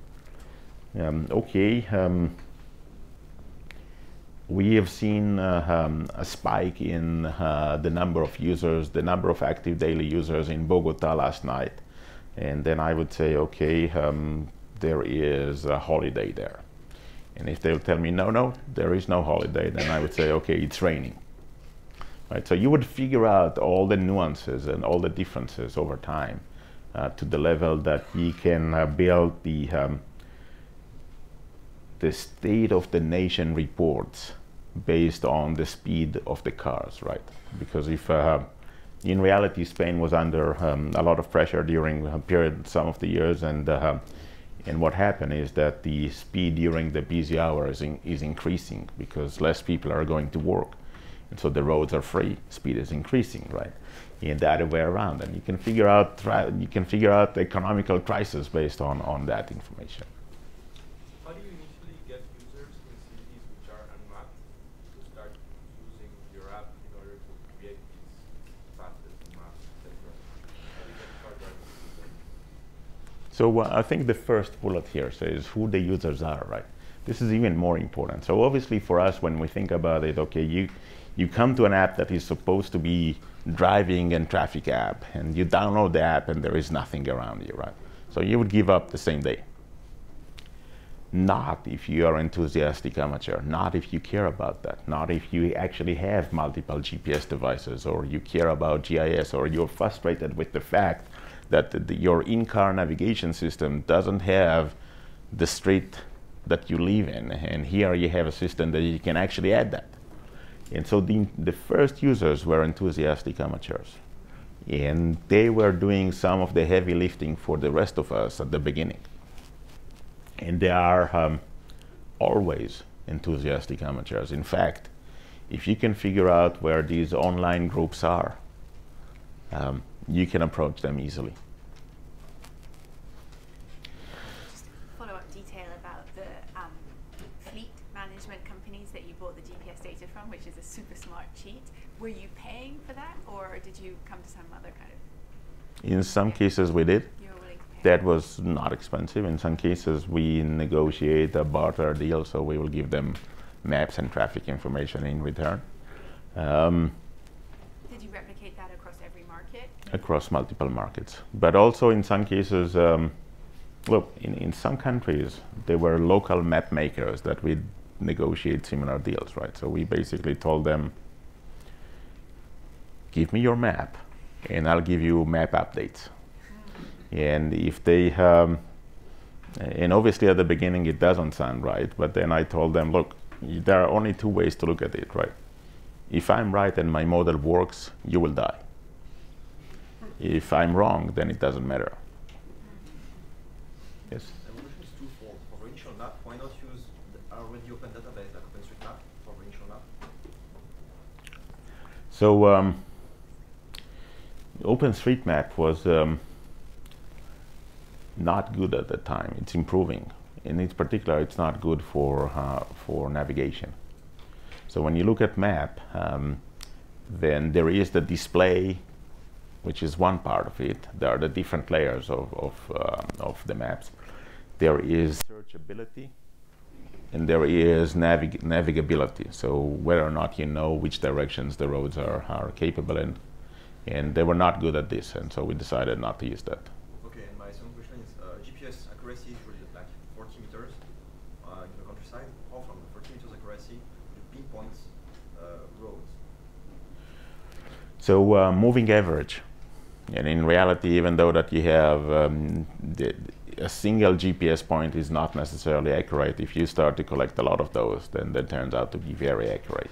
um, okay, um, we have seen uh, um, a spike in uh, the number of users, the number of active daily users in Bogota last night. And then I would say, okay, um, there is a holiday there. And if they'll tell me, no, no, there is no holiday, then I would say, okay, it's raining. Right? So you would figure out all the nuances and all the differences over time uh, to the level that you can uh, build the um, the state of the nation reports based on the speed of the cars, right? Because if uh, in reality Spain was under um, a lot of pressure during a period, some of the years, and uh, and what happened is that the speed during the busy hours in, is increasing because less people are going to work, and so the roads are free. Speed is increasing, right? And the other way around, and you can figure out you can figure out the economical crisis based on on that information. How do you initially get users in cities which are unmapped to start using your app in order to create these fastest maps, etc.? How do you get car drivers to do that? So uh, I think the first bullet here says who the users are, right? This is even more important. So obviously for us, when we think about it, okay, you you come to an app that is supposed to be driving and traffic app, and you download the app and there is nothing around you, right? So you would give up the same day. Not if you are enthusiastic amateur, not if you care about that, not if you actually have multiple GPS devices or you care about GIS or you're frustrated with the fact that the, the, your in-car navigation system doesn't have the street that you live in. And here you have a system that you can actually add that. And so the, the first users were enthusiastic amateurs. And they were doing some of the heavy lifting for the rest of us at the beginning. And they are um, always enthusiastic amateurs. In fact, if you can figure out where these online groups are, um, you can approach them easily. Just follow up detail about the um, fleet management companies that you bought the GPS data from, which is a super smart cheat. Were you paying for that, or did you come to some other kind of? In some cases, we did. You were willing to pay. That was not expensive. In some cases, we negotiate a barter deal, so we will give them maps and traffic information in return. Um, Did you replicate that across every market? Across multiple markets. But also in some cases, um, look, in, in some countries, there were local map makers that we negotiate similar deals, right? So we basically told them, give me your map and I'll give you map updates. And if they, um, And obviously, at the beginning, it doesn't sound right. But then I told them, look, there are only two ways to look at it, right? If I'm right and my model works, you will die. If I'm wrong, then it doesn't matter. Yes. Evolution is twofold. For the initial map, why not use the already open database like OpenStreetMap for the initial map? So um, OpenStreetMap was um, not good at the time. It's improving. In its particular, it's not good for uh, for navigation. So when you look at map, um, then there is the display, which is one part of it. There are the different layers of of, uh, of the maps. There is searchability, and there is navig- navigability. So whether or not you know which directions the roads are, are capable in, and they were not good at this, and so we decided not to use that. Okay, and my second question is uh, GPS accuracy is really like 40 meters uh, in the countryside. How from the 40 meters accuracy you pinpoint uh, roads? So uh, moving average, and in reality, even though that you have um, the, a single GPS point is not necessarily accurate. If you start to collect a lot of those, then that turns out to be very accurate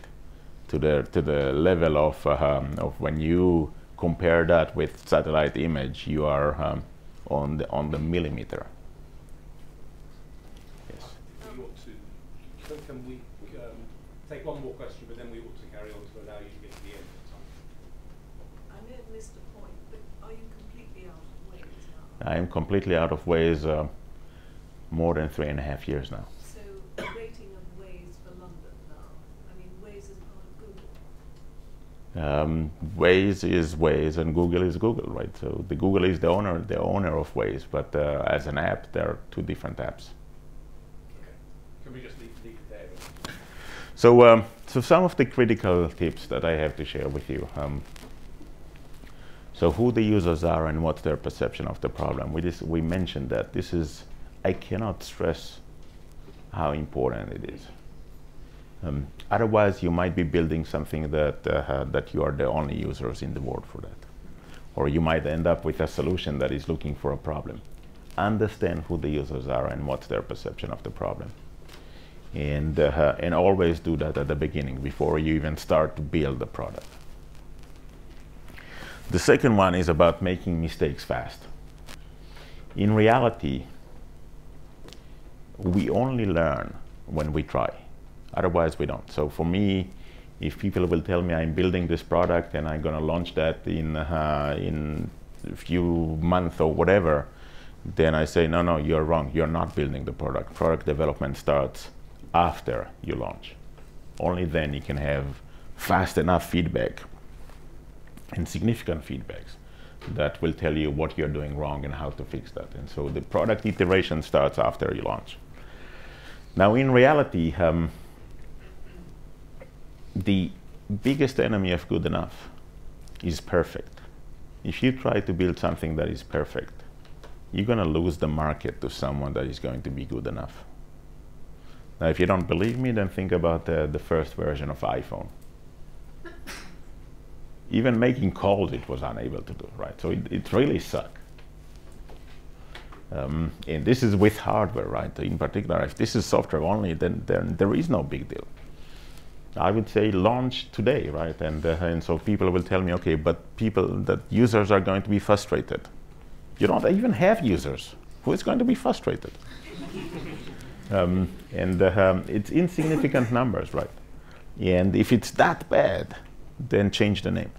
to the to the level of uh, um, of when you compare that with satellite image, you are um, on the on the millimeter. Yes. Can, can we um, take one more question, but then we ought to carry on to allow you to get to the end of time. I may have missed a point, but are you completely out of Waze now? I am completely out of Waze uh, more than three and a half years now. So the rating of Waze for London now, I mean, Waze is part of Google. Um, Waze is Waze and Google is Google, right? So the Google is the owner, the owner of Waze, but uh, as an app, there are two different apps. Okay. Can we just leave, leave it there? So, um, so some of the critical tips that I have to share with you. Um, so, who the users are and what's their perception of the problem. We we mentioned that this is. I cannot stress how important it is. Um, otherwise, you might be building something that uh, that you are the only users in the world for that, or you might end up with a solution that is looking for a problem. Understand who the users are and what's their perception of the problem and uh, and always do that at the beginning before you even start to build the product. The second one is about making mistakes fast. In reality, we only learn when we try. Otherwise, we don't. So for me, if people will tell me I'm building this product and I'm going to launch that in uh, in a few months or whatever, then I say no, no, you're wrong. You're not building the product. Product development starts after you launch. Only then you can have fast enough feedback and significant feedbacks that will tell you what you're doing wrong and how to fix that. And so the product iteration starts after you launch. Now, in reality, um, the biggest enemy of good enough is perfect. If you try to build something that is perfect, you're going to lose the market to someone that is going to be good enough. Now, if you don't believe me, then think about uh, the first version of iPhone. Even making calls, it was unable to do, right? So it, it really sucked. Um, and this is with hardware, right? In particular, if this is software only, then, then there is no big deal. I would say launch today, right? And, uh, and so people will tell me, okay, but people, that users are going to be frustrated. You don't even have users. Who is going to be frustrated? um, and uh, um, it's insignificant numbers, right? And if it's that bad, then change the name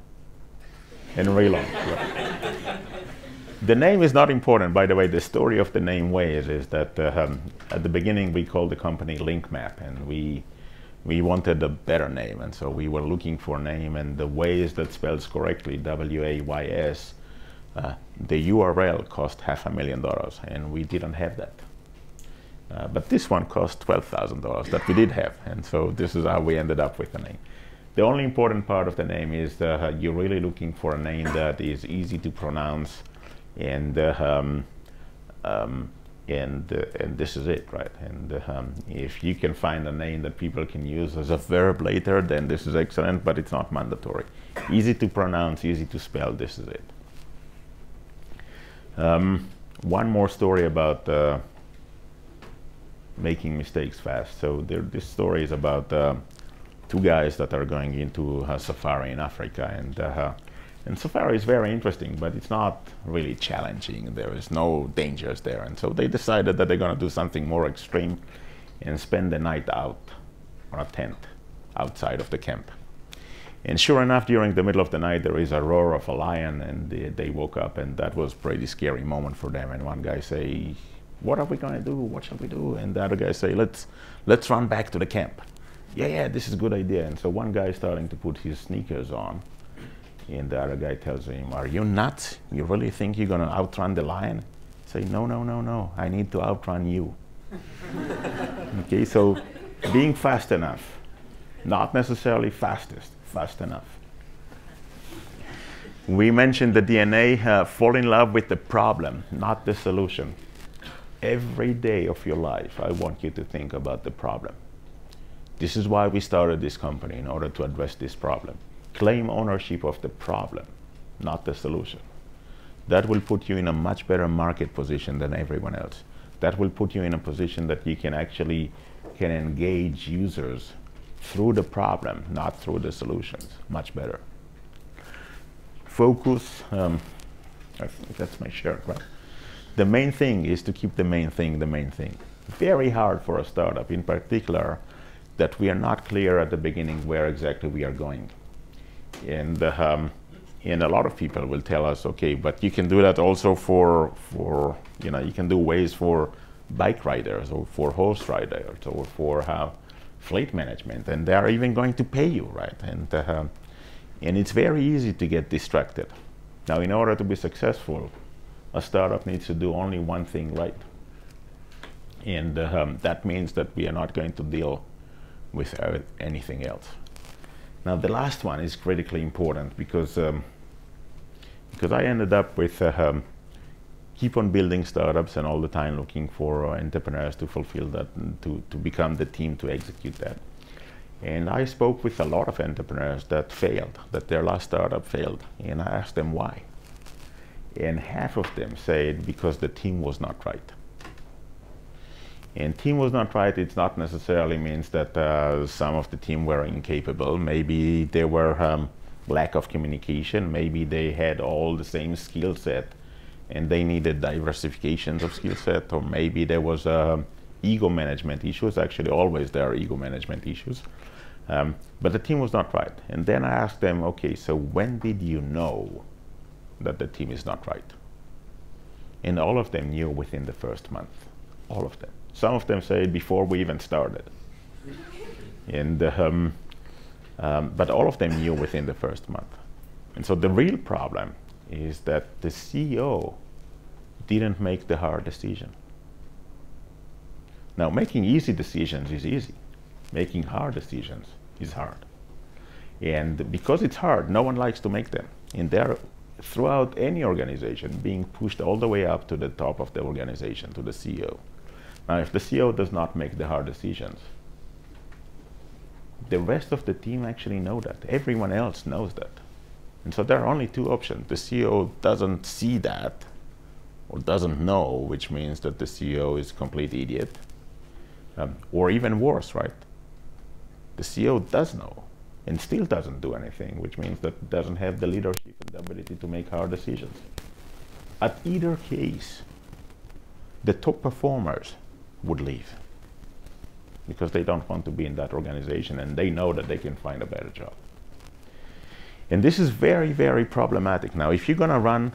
and relaunch. right? The name is not important, by the way. The story of the name Waze is that uh, um, at the beginning we called the company Linqmap, and we we wanted a better name, and so we were looking for a name, and the Waze that spells correctly W-A-Y-S, uh, the URL cost half a million dollars, and we didn't have that. Uh, but this one cost twelve thousand dollars that we did have, and so this is how we ended up with the name. The only important part of the name is that uh, you're really looking for a name that is easy to pronounce, and uh, um, um, and uh, and this is it, right? And uh, um, if you can find a name that people can use as a verb later, then this is excellent, but it's not mandatory. Easy to pronounce, easy to spell. This is it. Um, one more story about uh, making mistakes fast. So there, this story is about uh, two guys that are going into a safari in Africa, and uh, and safari is very interesting, but it's not really challenging. There is no dangers there, and so they decided that they're going to do something more extreme and spend the night out on a tent outside of the camp. And sure enough, during the middle of the night, there is a roar of a lion, and they, they woke up, and that was pretty scary moment for them. And one guy say, "What are we going to do? What shall we do?" And the other guy say, "Let's let's run back to the camp." Yeah, yeah, this is a good idea. And so one guy is starting to put his sneakers on, and the other guy tells him, "Are you nuts? You really think you're going to outrun the lion?" Say, "No, no, no, no. I need to outrun you." okay, so being fast enough, not necessarily fastest fast enough. We mentioned the DNA, uh, fall in love with the problem, not the solution. Every day of your life, I want you to think about the problem. This is why we started this company, in order to address this problem. Claim ownership of the problem, not the solution. That will put you in a much better market position than everyone else. That will put you in a position that you can actually can engage users through the problem, not through the solutions. Much better. Focus. Um, that's my shirt, right? The main thing is to keep the main thing the main thing. Very hard for a startup, in particular, that we are not clear at the beginning where exactly we are going. And um, and a lot of people will tell us, okay, but you can do that also for for you know you can do Waze for bike riders or for horse riders or for how fleet management, and they are even going to pay you, right? And uh, and it's very easy to get distracted. Now, in order to be successful, a startup needs to do only one thing right, and uh, um, that means that we are not going to deal with uh, anything else. Now, the last one is critically important because um, because I ended up with uh, um, keep on building startups and all the time looking for uh, entrepreneurs to fulfill that and to, to become the team to execute that. And I spoke with a lot of entrepreneurs that failed, that their last startup failed, and I asked them why. And half of them said because the team was not right. And team was not right, it's not necessarily means that uh, some of the team were incapable. Maybe there were um, lack of communication. Maybe they had all the same skill set and they needed diversifications of skill set, or maybe there was uh, ego management issues. Actually, always there are ego management issues. Um, but the team was not right. And then I asked them, okay, so when did you know that the team is not right? And all of them knew within the first month. All of them. Some of them said before we even started. and um, um, but all of them knew within the first month. And so the real problem is that the CEO didn't make the hard decision. Now, making easy decisions is easy. Making hard decisions is hard. And because it's hard, no one likes to make them. And they're throughout any organization being pushed all the way up to the top of the organization, to the CEO. Now, if the CEO does not make the hard decisions, the rest of the team actually know that. Everyone else knows that. And so there are only two options. The CEO doesn't see that or doesn't know, which means that the CEO is a complete idiot. Um, or even worse, right? The CEO does know and still doesn't do anything, which means that doesn't have the leadership and the ability to make hard decisions. At either case, the top performers would leave because they don't want to be in that organization and they know that they can find a better job. And this is very, very problematic. Now, if you're going to run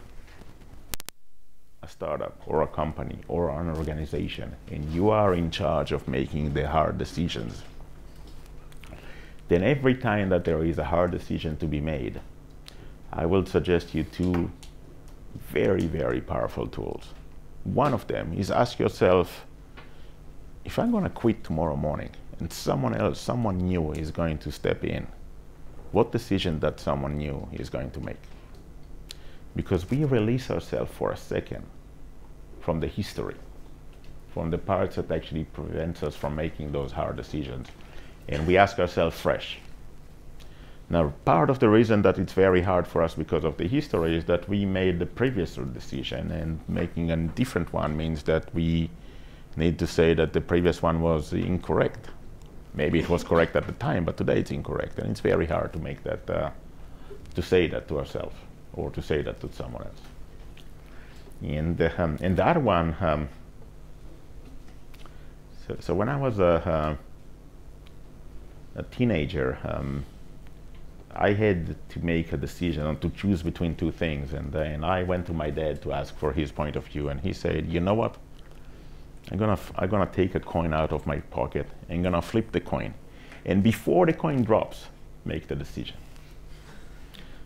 a startup or a company or an organization and you are in charge of making the hard decisions, then every time that there is a hard decision to be made, I will suggest you two very, very powerful tools. One of them is ask yourself, if I'm going to quit tomorrow morning and someone else, someone new is going to step in, what decision that someone new is going to make. Because we release ourselves for a second from the history, from the parts that actually prevents us from making those hard decisions. And we ask ourselves fresh. Now, part of the reason that it's very hard for us because of the history is that we made the previous decision, and making a different one means that we need to say that the previous one was incorrect. Maybe it was correct at the time, but today it's incorrect, and it's very hard to make that, uh, to say that to ourselves or to say that to someone else. And, uh, um, and other one, um, so, so when I was a, uh, a teenager, um, I had to make a decision and to choose between two things. And then I went to my dad to ask for his point of view, and he said, "You know what? I'm gonna I'm gonna take a coin out of my pocket and gonna flip the coin, and before the coin drops, make the decision."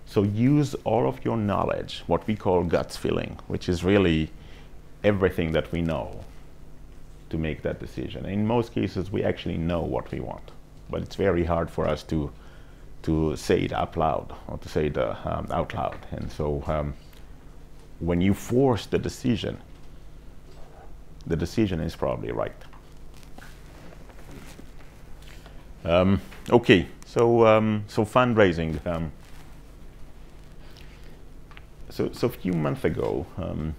So use all of your knowledge, what we call guts feeling, which is really everything that we know, to make that decision. In most cases, we actually know what we want, but it's very hard for us to to say it out loud or to say it uh, um, out loud. And so, um, when you force the decision, the decision is probably right. Um, okay, so um, so fundraising. Um, so so a few months ago, um,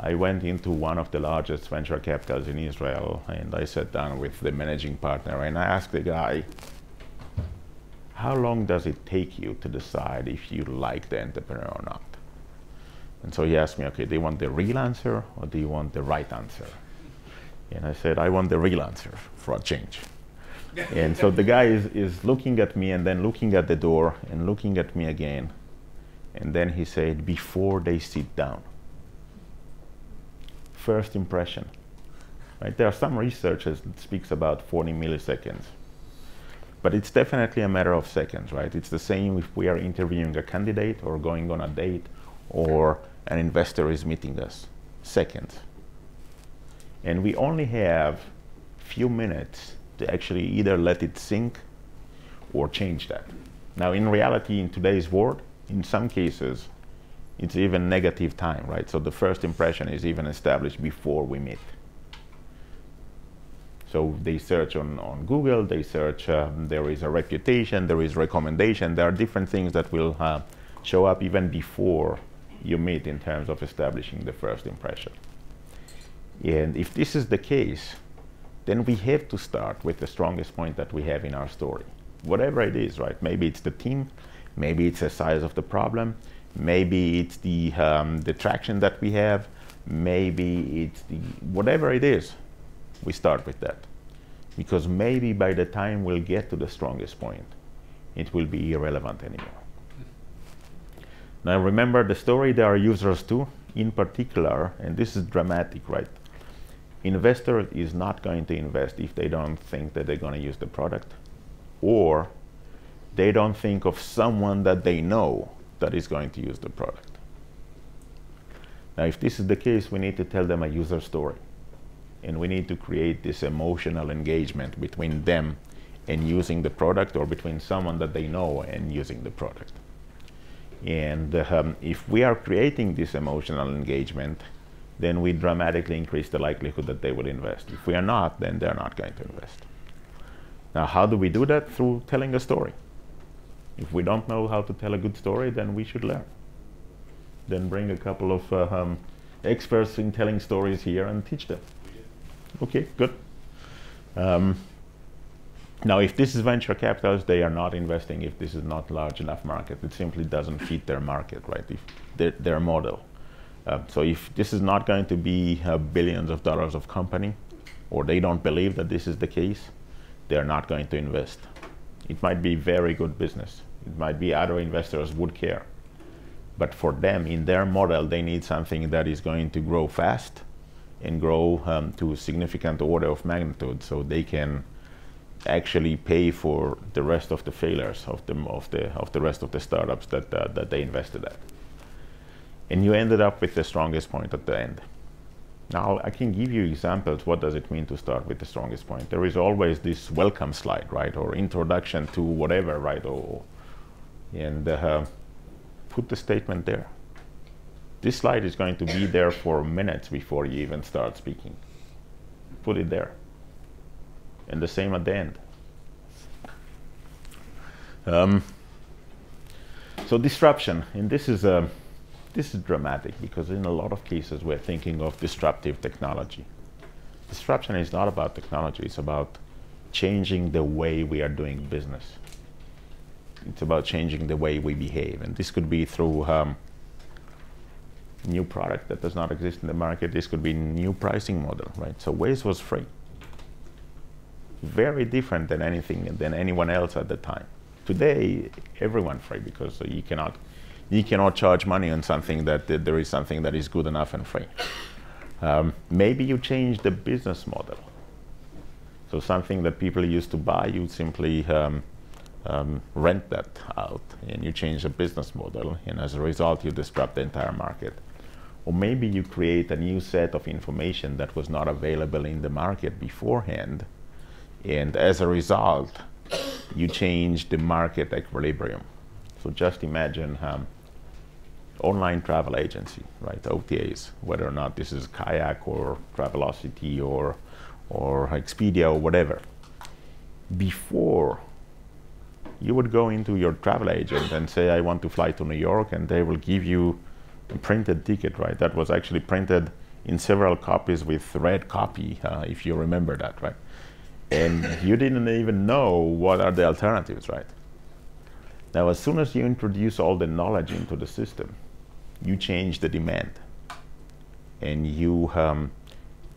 I went into one of the largest venture capitals in Israel, and I sat down with the managing partner, and I asked the guy, "How long does it take you to decide if you like the entrepreneur or not?" And so he asked me, "Okay, do you want the real answer or do you want the right answer?" And I said, "I want the real answer for a change." and so the guy is, is looking at me and then looking at the door and looking at me again. And then he said, before they sit down. First impression. Right? There are some researchers that speaks about 40 milliseconds. But it's definitely a matter of seconds, right? It's the same if we are interviewing a candidate or going on a date or an investor is meeting us. Second, And we only have few minutes to actually either let it sink or change that. Now, in reality, in today's world, in some cases, it's even negative time, right? So the first impression is even established before we meet. So they search on, on Google, they search, um, there is a reputation, there is recommendation, there are different things that will uh, show up even before you meet in terms of establishing the first impression. And if this is the case, then we have to start with the strongest point that we have in our story. Whatever it is, right? Maybe it's the team, maybe it's the size of the problem, maybe it's the, um, the traction that we have, maybe it's the, whatever it is, we start with that. Because maybe by the time we'll get to the strongest point, it will be irrelevant anymore. Now remember the story, there are users too, in particular, and this is dramatic, right? investor is not going to invest if they don't think that they're going to use the product or they don't think of someone that they know that is going to use the product. Now, if this is the case, we need to tell them a user story. And we need to create this emotional engagement between them and using the product or between someone that they know and using the product. And um, if we are creating this emotional engagement, then we dramatically increase the likelihood that they will invest. If we are not, then they're not going to invest. Now, how do we do that? Through telling a story. If we don't know how to tell a good story, then we should learn. Then bring a couple of uh, um, experts in telling stories here and teach them. Okay, good. Um, now, if this is venture capitalists, they are not investing if this is not large enough market. It simply doesn't fit their market, right? If their, their model. Uh, so if this is not going to be uh, billions of dollars of company, or they don't believe that this is the case, they're not going to invest. It might be very good business. It might be other investors would care. But for them, in their model, they need something that is going to grow fast and grow um, to a significant order of magnitude so they can actually pay for the rest of the failures of the, of the, of the rest of the startups that, uh, that they invested at and you ended up with the strongest point at the end. Now I can give you examples. What does it mean to start with the strongest point? There is always this welcome slide, right, or introduction to whatever, right, or and uh, put the statement there. This slide is going to be there for minutes before you even start speaking. Put it there, and the same at the end. Um, so disruption, and this is a this is dramatic because in a lot of cases we're thinking of disruptive technology. disruption is not about technology, it's about changing the way we are doing business. It's about changing the way we behave. And this could be through um, new product that does not exist in the market. This could be new pricing model, right? So Waze was free. Very different than anything than anyone else at the time. Today, everyone free because you cannot you cannot charge money on something that, that there is something that is good enough and free. Um, maybe you change the business model. So something that people used to buy, you simply um, um, rent that out and you change the business model and as a result you disrupt the entire market. Or maybe you create a new set of information that was not available in the market beforehand and as a result you change the market equilibrium. So just imagine um, online travel agency, right? OTAs, whether or not this is Kayak or Travelocity or or Expedia or whatever. Before you would go into your travel agent and say, I want to fly to New York, and they will give you a printed ticket, right? That was actually printed in several copies with red copy, uh, if you remember that, right? And you didn't even know what are the alternatives, right? Now, as soon as you introduce all the knowledge into the system, you change the demand. And you um,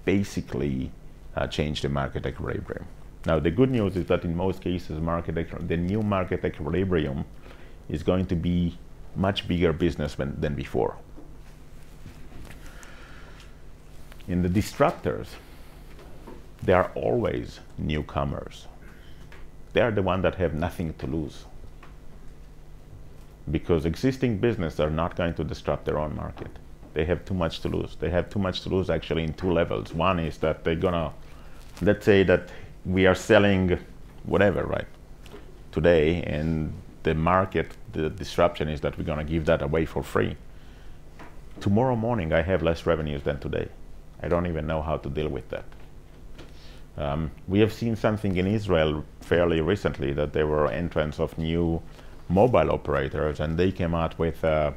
basically uh, change the market equilibrium. Now, the good news is that in most cases, market the new market equilibrium is going to be much bigger business than, than before. In the disruptors, they are always newcomers. They are the ones that have nothing to lose because existing businesses are not going to disrupt their own market. They have too much to lose. They have too much to lose actually in two levels. One is that they're gonna, let's say that we are selling whatever, right, today, and the market, the disruption is that we're gonna give that away for free. Tomorrow morning, I have less revenues than today. I don't even know how to deal with that. Um, we have seen something in Israel fairly recently that there were entrants of new mobile operators, and they came out with a,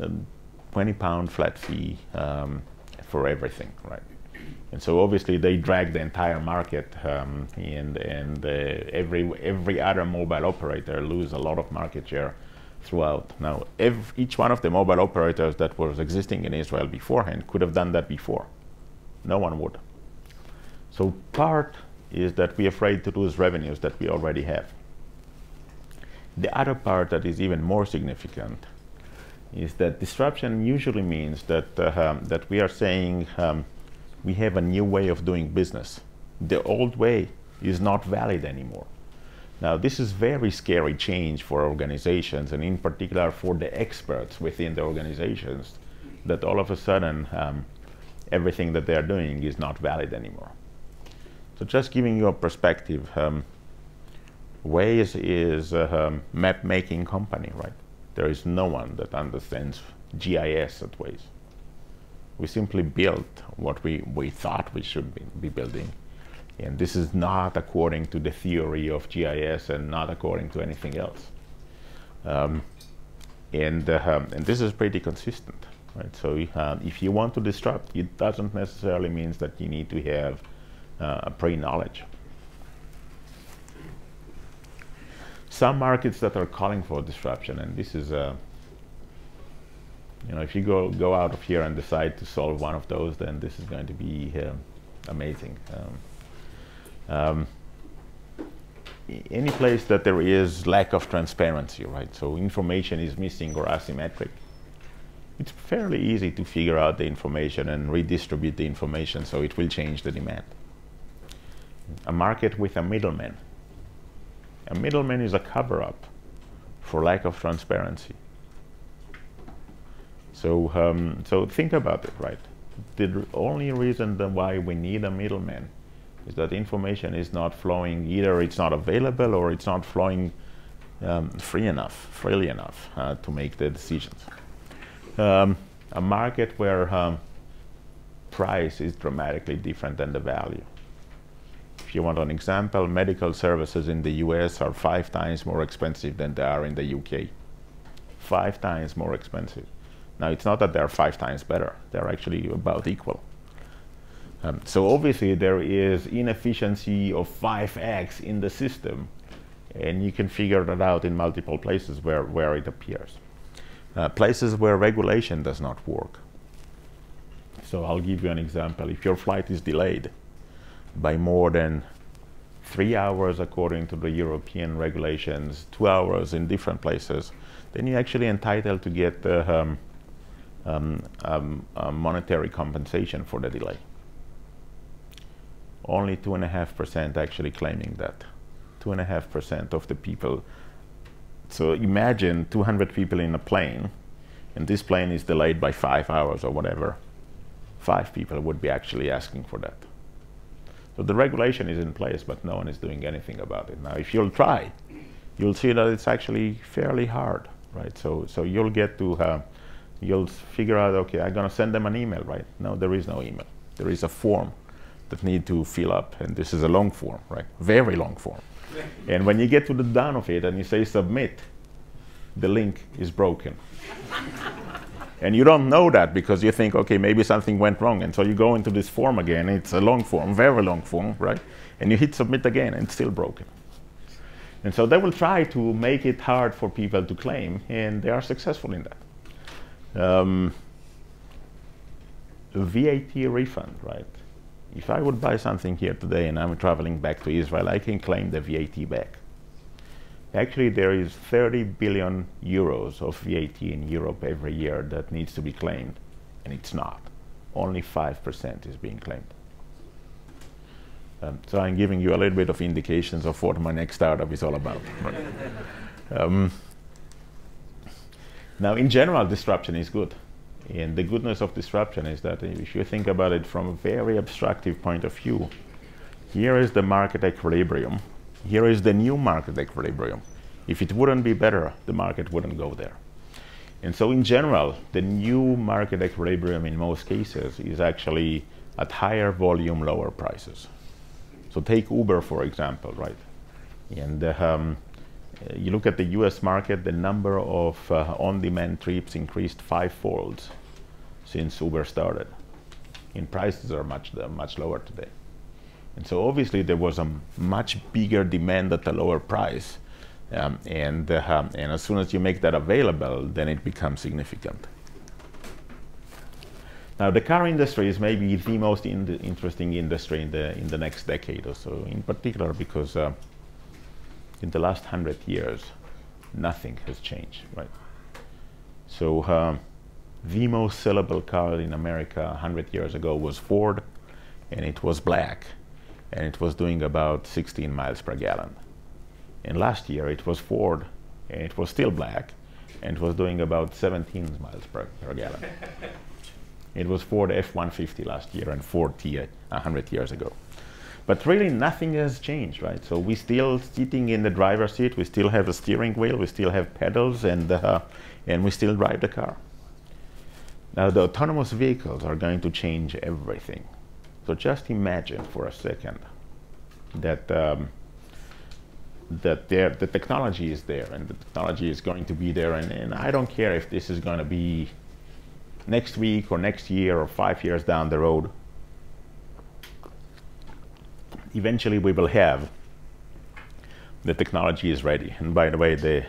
a 20 pound flat fee um, for everything, right? And so obviously they drag the entire market, um, and and uh, every every other mobile operator lose a lot of market share throughout. Now, each one of the mobile operators that was existing in Israel beforehand could have done that before. No one would. So part is that we're afraid to lose revenues that we already have. The other part that is even more significant is that disruption usually means that, uh, um, that we are saying um, we have a new way of doing business. The old way is not valid anymore. Now, this is very scary change for organizations, and in particular for the experts within the organizations, that all of a sudden um, everything that they are doing is not valid anymore. So, just giving you a perspective, um, Waze is a um, map making company, right? There is no one that understands GIS at Waze. We simply built what we, we thought we should be, be building. And this is not according to the theory of GIS and not according to anything else. Um, and, uh, um, and this is pretty consistent, right? So uh, if you want to disrupt, it doesn't necessarily mean that you need to have uh, pre-knowledge. some markets that are calling for disruption, and this is uh, you know, if you go go out of here and decide to solve one of those, then this is going to be uh, amazing. Um, um, any place that there is lack of transparency, right? So information is missing or asymmetric. It's fairly easy to figure out the information and redistribute the information so it will change the demand. A market with a middleman a middleman is a cover up for lack of transparency. So, um, so think about it, right? The only reason why we need a middleman is that information is not flowing, either it's not available or it's not flowing um, free enough, freely enough uh, to make the decisions. Um, a market where um, price is dramatically different than the value if you want an example, medical services in the US are five times more expensive than they are in the UK. Five times more expensive. Now, it's not that they're five times better, they're actually about equal. Um, so obviously there is inefficiency of 5x in the system, and you can figure that out in multiple places where, where it appears. Uh, places where regulation does not work. So I'll give you an example. If your flight is delayed by more than three hours according to the European regulations, two hours in different places, then you're actually entitled to get uh, um, um, um, monetary compensation for the delay. Only 2.5% actually claiming that. 2.5% of the people. So imagine 200 people in a plane, and this plane is delayed by five hours or whatever. Five people would be actually asking for that. So the regulation is in place, but no one is doing anything about it. Now, if you'll try, you'll see that it's actually fairly hard, right? So, so you'll get to, uh, you'll figure out, okay, I'm going to send them an email, right? No, there is no email. There is a form that need to fill up, and this is a long form, right? Very long form. and when you get to the done of it and you say submit, the link is broken. And you don't know that because you think, okay, maybe something went wrong. And so you go into this form again. It's a long form, very long form, right? And you hit submit again, and it's still broken. And so they will try to make it hard for people to claim, and they are successful in that. Um, VAT refund, right? If I would buy something here today and I'm traveling back to Israel, I can claim the VAT back. Actually, there is 30 billion euros of VAT in Europe every year that needs to be claimed, and it's not. Only 5% is being claimed. Um, so I'm giving you a little bit of indications of what my next startup is all about. um, now, in general, disruption is good. And the goodness of disruption is that if you think about it from a very abstractive point of view, here is the market equilibrium here is the new market equilibrium. If it wouldn't be better, the market wouldn't go there. And so in general, the new market equilibrium in most cases is actually at higher volume, lower prices. So take Uber, for example, right? And um, you look at the US market, the number of uh, on-demand trips increased fivefold since Uber started. And prices are much, much lower today. And so obviously there was a much bigger demand at a lower price. Um, and, uh, um, and as soon as you make that available, then it becomes significant. Now, the car industry is maybe the most in the interesting industry in the, in the next decade or so, in particular because uh, in the last hundred years, nothing has changed, right? So uh, the most sellable car in America 100 years ago was Ford, and it was black and it was doing about 16 miles per gallon. And last year it was Ford, and it was still black, and it was doing about 17 miles per, per gallon. it was Ford F-150 last year and Ford T 100 years ago. But really nothing has changed, right? So we're still sitting in the driver's seat, we still have a steering wheel, we still have pedals, and, uh, and we still drive the car. Now the autonomous vehicles are going to change everything. So just imagine for a second that um, that there, the technology is there and the technology is going to be there and, and I don't care if this is going to be next week or next year or five years down the road. Eventually we will have the technology is ready. And by the way, the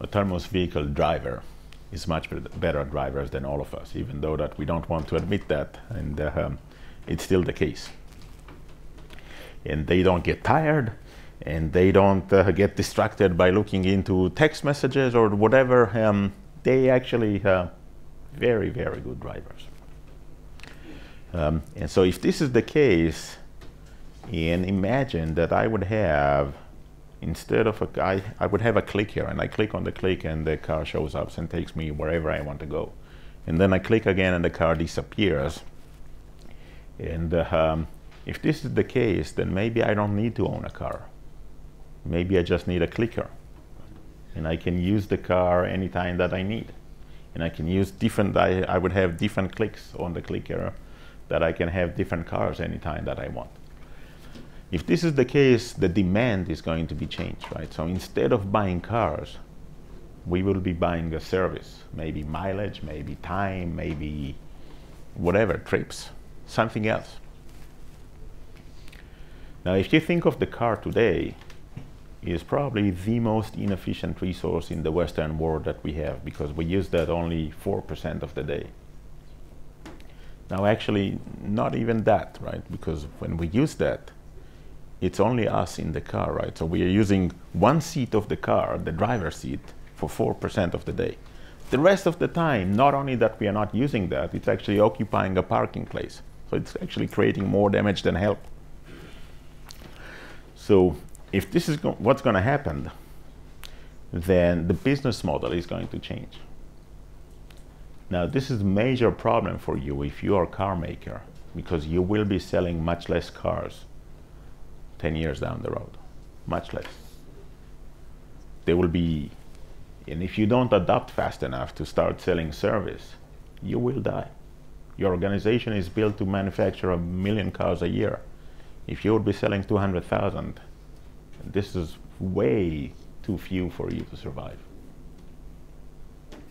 autonomous vehicle driver is much better drivers than all of us, even though that we don't want to admit that. And uh, um, it's still the case. And they don't get tired and they don't uh, get distracted by looking into text messages or whatever. Um, they actually uh, very, very good drivers. Um, and so if this is the case, and imagine that I would have, instead of I would have a click here and I click on the click and the car shows up and takes me wherever I want to go. And then I click again and the car disappears and um, if this is the case, then maybe I don't need to own a car. Maybe I just need a clicker. And I can use the car anytime that I need. And I can use different, I, I would have different clicks on the clicker that I can have different cars anytime that I want. If this is the case, the demand is going to be changed, right? So instead of buying cars, we will be buying a service, maybe mileage, maybe time, maybe whatever, trips something else. Now, if you think of the car today, it is probably the most inefficient resource in the Western world that we have because we use that only 4% of the day. Now, actually, not even that, right? Because when we use that, it's only us in the car, right? So we are using one seat of the car, the driver's seat, for 4% of the day. The rest of the time, not only that we are not using that, it's actually occupying a parking place. So it's actually creating more damage than help. So if this is go what's going to happen, then the business model is going to change. Now, this is a major problem for you if you are a car maker, because you will be selling much less cars 10 years down the road, much less. There will be, and if you don't adapt fast enough to start selling service, you will die. Your organization is built to manufacture a million cars a year. If you would be selling 200,000, this is way too few for you to survive.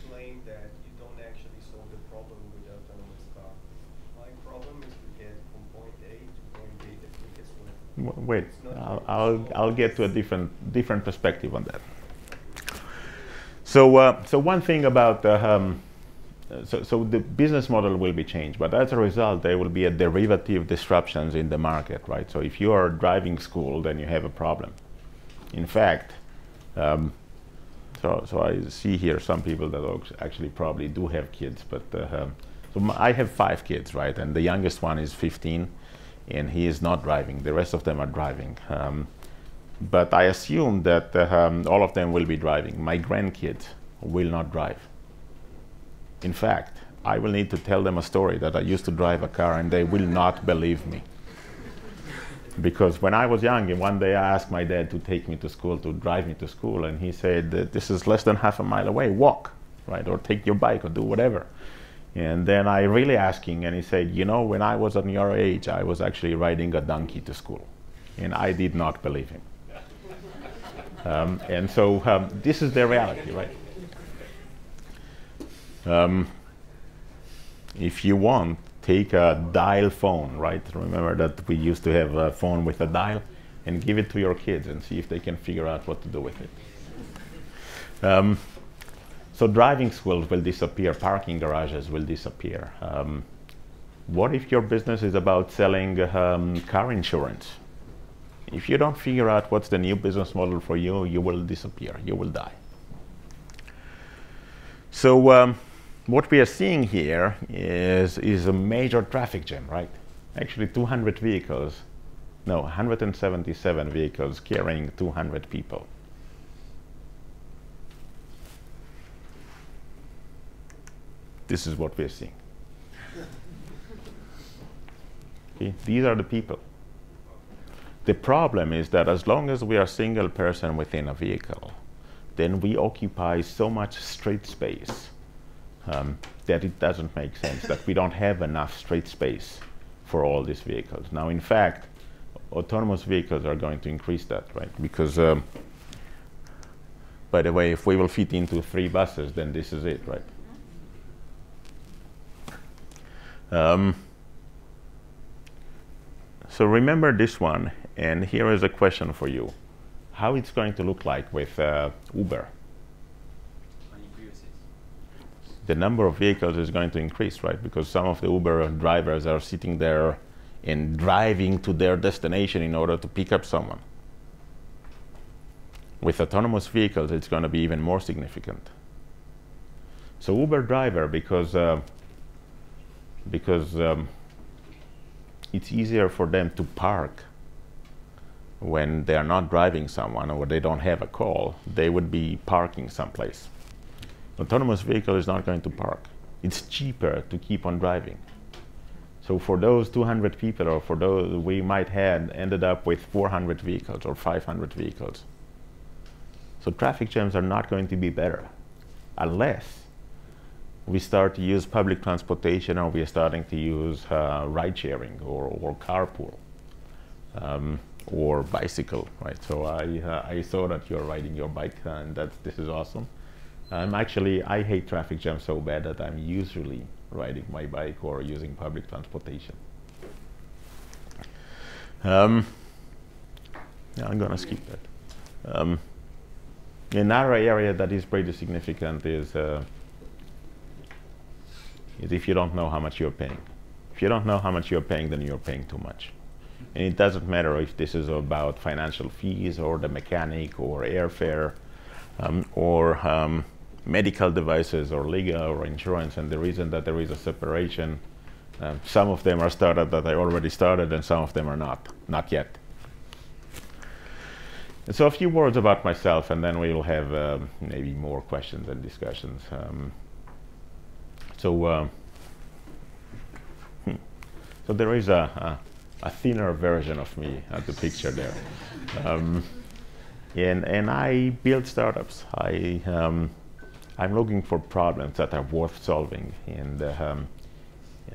claim that you don't actually solve the problem with the autonomous car. My problem is to get from point A to point B the quickest way. Wait, I'll, I'll. I'll get to a different, different perspective on that. So, uh, so one thing about uh, um, so, so the business model will be changed, but as a result, there will be a derivative disruptions in the market, right? So if you are driving school, then you have a problem. In fact, um, so, so I see here some people that actually probably do have kids, but uh, um, so I have five kids, right? And the youngest one is 15, and he is not driving. The rest of them are driving. Um, but I assume that uh, um, all of them will be driving. My grandkids will not drive. In fact, I will need to tell them a story that I used to drive a car and they will not believe me. Because when I was young, and one day I asked my dad to take me to school, to drive me to school, and he said, This is less than half a mile away, walk, right? Or take your bike or do whatever. And then I really asked him, and he said, You know, when I was on your age, I was actually riding a donkey to school. And I did not believe him. Um, and so um, this is the reality, right? Um, if you want, take a dial phone, right? Remember that we used to have a phone with a dial, and give it to your kids and see if they can figure out what to do with it. Um, so driving schools will disappear, parking garages will disappear. Um, what if your business is about selling um, car insurance? If you don't figure out what's the new business model for you, you will disappear, you will die. So um, what we are seeing here is, is a major traffic jam, right? Actually 200 vehicles, no, 177 vehicles carrying 200 people. This is what we're seeing. Okay, These are the people. The problem is that as long as we are single person within a vehicle, then we occupy so much street space um, that it doesn't make sense, that we don't have enough street space for all these vehicles. Now, in fact, autonomous vehicles are going to increase that, right? Because, um, by the way, if we will fit into three buses, then this is it, right? Um, so remember this one, and here is a question for you. How it's going to look like with uh, Uber? Many Priuses. The number of vehicles is going to increase, right? Because some of the Uber drivers are sitting there and driving to their destination in order to pick up someone. With autonomous vehicles, it's going to be even more significant. So Uber driver, because uh, because um, it's easier for them to park when they are not driving someone or they don't have a call, they would be parking someplace. Autonomous vehicle is not going to park. It's cheaper to keep on driving. So for those 200 people, or for those we might have ended up with 400 vehicles or 500 vehicles. So traffic jams are not going to be better, unless we start to use public transportation or we are starting to use uh, ride sharing or, or carpool um, or bicycle, right? So I, uh, I saw that you're riding your bike and that this is awesome. I'm actually, I hate traffic jams so bad that I'm usually riding my bike or using public transportation. Um, Yeah, I'm gonna skip that. Um, another area that is pretty significant is uh, is if you don't know how much you're paying. If you don't know how much you're paying, then you're paying too much. And it doesn't matter if this is about financial fees or the mechanic or airfare um, or um, medical devices or legal or insurance. And the reason that there is a separation, um, some of them are started that I already started and some of them are not, not yet. And so a few words about myself and then we will have um, maybe more questions and discussions. Um, so, uh, so there is a, a, a, thinner version of me at the picture there. Um, and, and I build startups. I, um, I'm looking for problems that are worth solving. And, uh, um,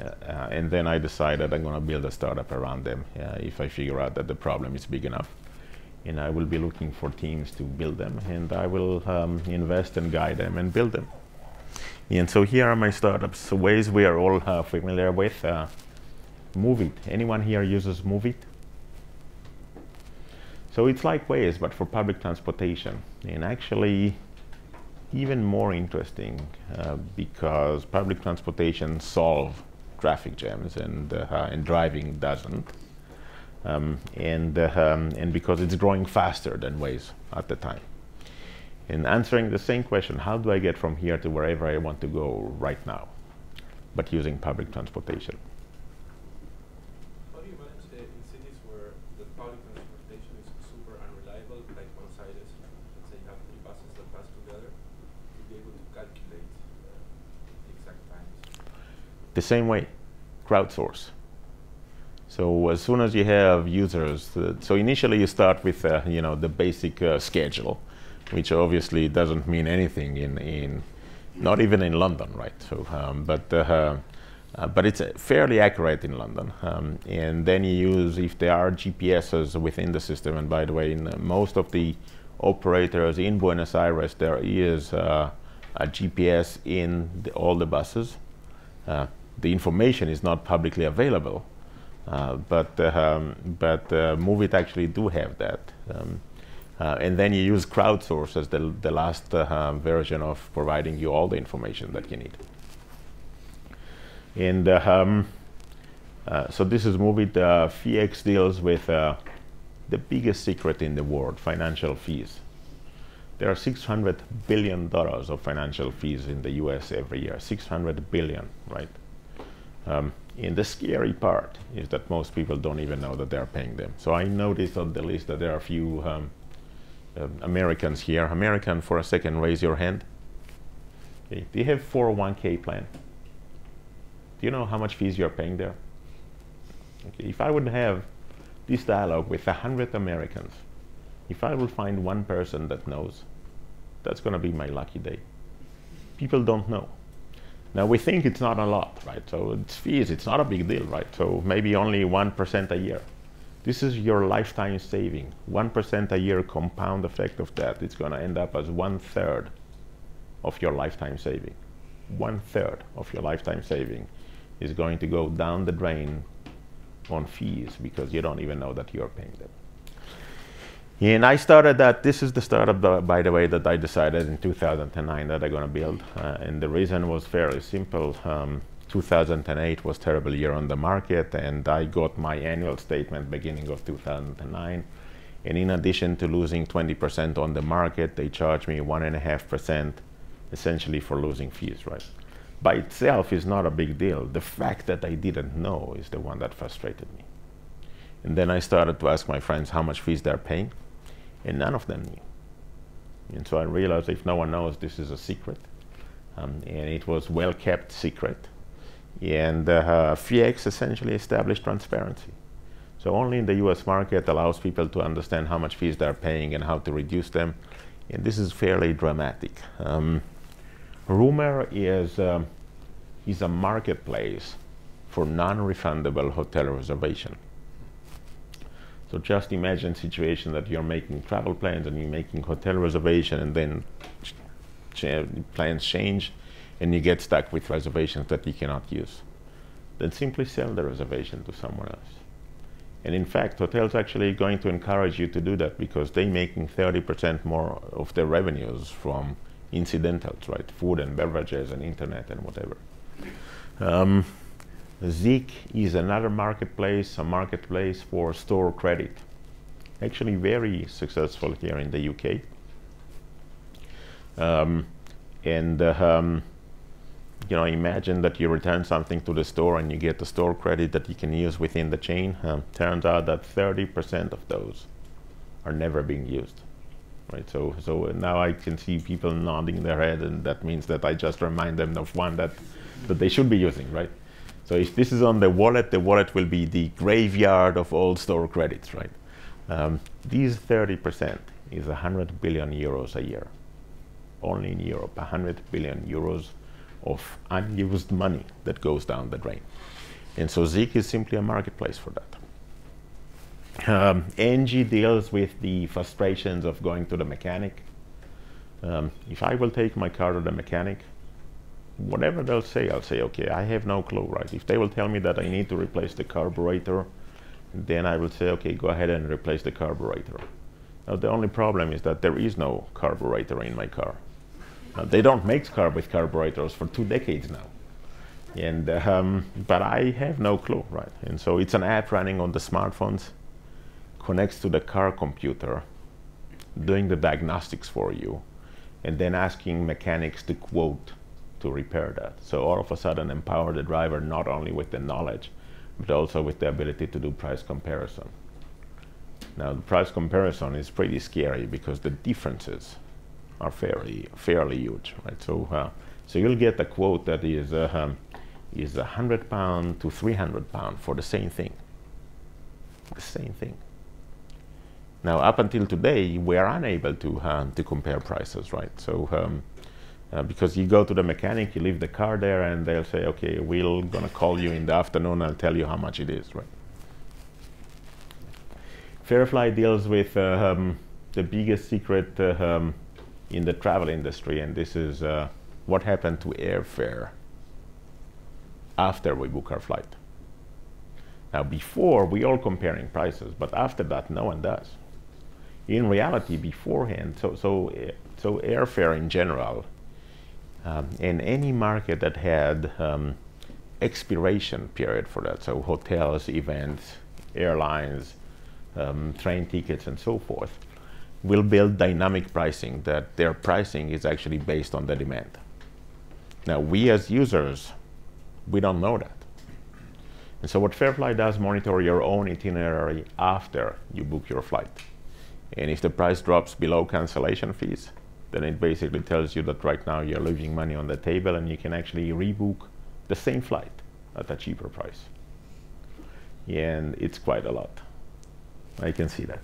uh, and then I decided I'm going to build a startup around them uh, if I figure out that the problem is big enough and I will be looking for teams to build them, and I will um, invest and guide them and build them. And so here are my startups, Waze we are all uh, familiar with. Uh, Moovit. Anyone here uses Moovit? So it's like Waze, but for public transportation. And actually, even more interesting uh, because public transportation solve traffic jams and, uh, and driving doesn't. Um, and, uh, um, and because it's growing faster than Waze at the time. In answering the same question, how do I get from here to wherever I want to go right now, but using public transportation? How do you manage uh, in cities where the public transportation is super unreliable, like one side is, let's say you have three buses that pass together, to be able to calculate uh, the exact times? The same way, crowdsource. So as soon as you have users, uh, so initially you start with uh, you know the basic uh, schedule, which obviously doesn't mean anything in in not even in London, right? So um, but uh, uh, but it's fairly accurate in London, um, and then you use if there are GPSs within the system. And by the way, in most of the operators in Buenos Aires, there is a GPS in the, all the buses. The information is not publicly available, uh, but um, but uh, Moovit actually do have that. Um, uh, and then you use crowdsource as the, the last version of providing you all the information that you need. And um, so this is Moovit. Uh, FeeX deals with the biggest secret in the world, financial fees. There are 600 billion dollars of financial fees in the U.S. every year. 600 billion, right? Um, the scary part is that most people don't even know that they're paying them. So I noticed on the list that there are a few um, uh, Americans here. American, for a second, raise your hand. Okay. Do you have 401k plan? Do you know how much fees you're paying there? Okay. If I would have this dialogue with 100 Americans, if I will find one person that knows, that's going to be my lucky day. People don't know. Now we think it's not a lot, right? So it's fees, it's not a big deal, right? So maybe only 1% a year. This is your lifetime saving. 1% a year compound effect of that, it's going to end up as one third of your lifetime saving. One third of your lifetime saving is going to go down the drain on fees because you don't even know that you're paying them. And I started that. This is the startup, by the way, that I decided in 2009 that I'm going to build. Uh, and the reason was fairly simple. Um, 2008 was terrible year on the market, and I got my annual statement beginning of 2009. And in addition to losing 20% on the market, they charged me one and a half percent, essentially for losing fees. Right? By itself is not a big deal. The fact that I didn't know is the one that frustrated me. And then I started to ask my friends how much fees they're paying and none of them knew. And so I realized if no one knows, this is a secret. Um, and it was well kept secret. And uh, FeeX essentially established transparency. So only in the US market allows people to understand how much fees they're paying and how to reduce them. And this is fairly dramatic. Um, Roomer is, um, is a marketplace for non-refundable hotel reservation. So just imagine a situation that you're making travel plans and you're making hotel reservation and then ch plans change and you get stuck with reservations that you cannot use. Then simply sell the reservation to someone else. And in fact, hotels actually going to encourage you to do that because they're making 30% more of their revenues from incidentals, right? Food and beverages and internet and whatever. Um, Zeek is another marketplace, a marketplace for store credit. Actually, very successful here in the UK. Um, and uh, um, you know, imagine that you return something to the store and you get the store credit that you can use within the chain. Um, turns out that 30% of those are never being used. Right, so so now I can see people nodding their head, and that means that I just remind them of one that that they should be using, right? So if this is on the wallet, the wallet will be the graveyard of all store credits, right? Um, these 30% is 100 billion euros a year, only in Europe, 100 billion euros of unused money that goes down the drain. And so Zeek is simply a marketplace for that. Um, Engie deals with the frustrations of going to the mechanic. Um, if I will take my car to the mechanic, whatever they'll say, I'll say, okay, I have no clue, right? If they will tell me that I need to replace the carburetor, then I will say, okay, go ahead and replace the carburetor. Now, the only problem is that there is no carburetor in my car. Uh, they don't make car with carburetors for two decades now. And, um, but I have no clue, right? And so it's an app running on the smartphones, connects to the car computer, doing the diagnostics for you, and then asking mechanics to quote to repair that. So all of a sudden empower the driver not only with the knowledge, but also with the ability to do price comparison. Now the price comparison is pretty scary because the differences are fairly fairly huge, right? So uh, so you'll get a quote that is uh, um, is a hundred pound to three hundred pound for the same thing. The same thing. Now, up until today, we are unable to uh, to compare prices, right? So. Um, uh, because you go to the mechanic, you leave the car there, and they'll say, "Okay, we're gonna call you in the afternoon. I'll tell you how much it is." Right. Fairfly deals with uh, um, the biggest secret uh, um, in the travel industry, and this is uh, what happened to airfare after we book our flight. Now, before we all comparing prices, but after that, no one does. In reality, beforehand, so so so airfare in general, um, in any market that had um, expiration period for that, so hotels, events, airlines, um, train tickets, and so forth, will build dynamic pricing that their pricing is actually based on the demand. Now, we as users, we don't know that. And so what Fairfly does monitor your own itinerary after you book your flight. And if the price drops below cancellation fees, then it basically tells you that right now you're leaving money on the table and you can actually rebook the same flight at a cheaper price. And it's quite a lot. I can see that.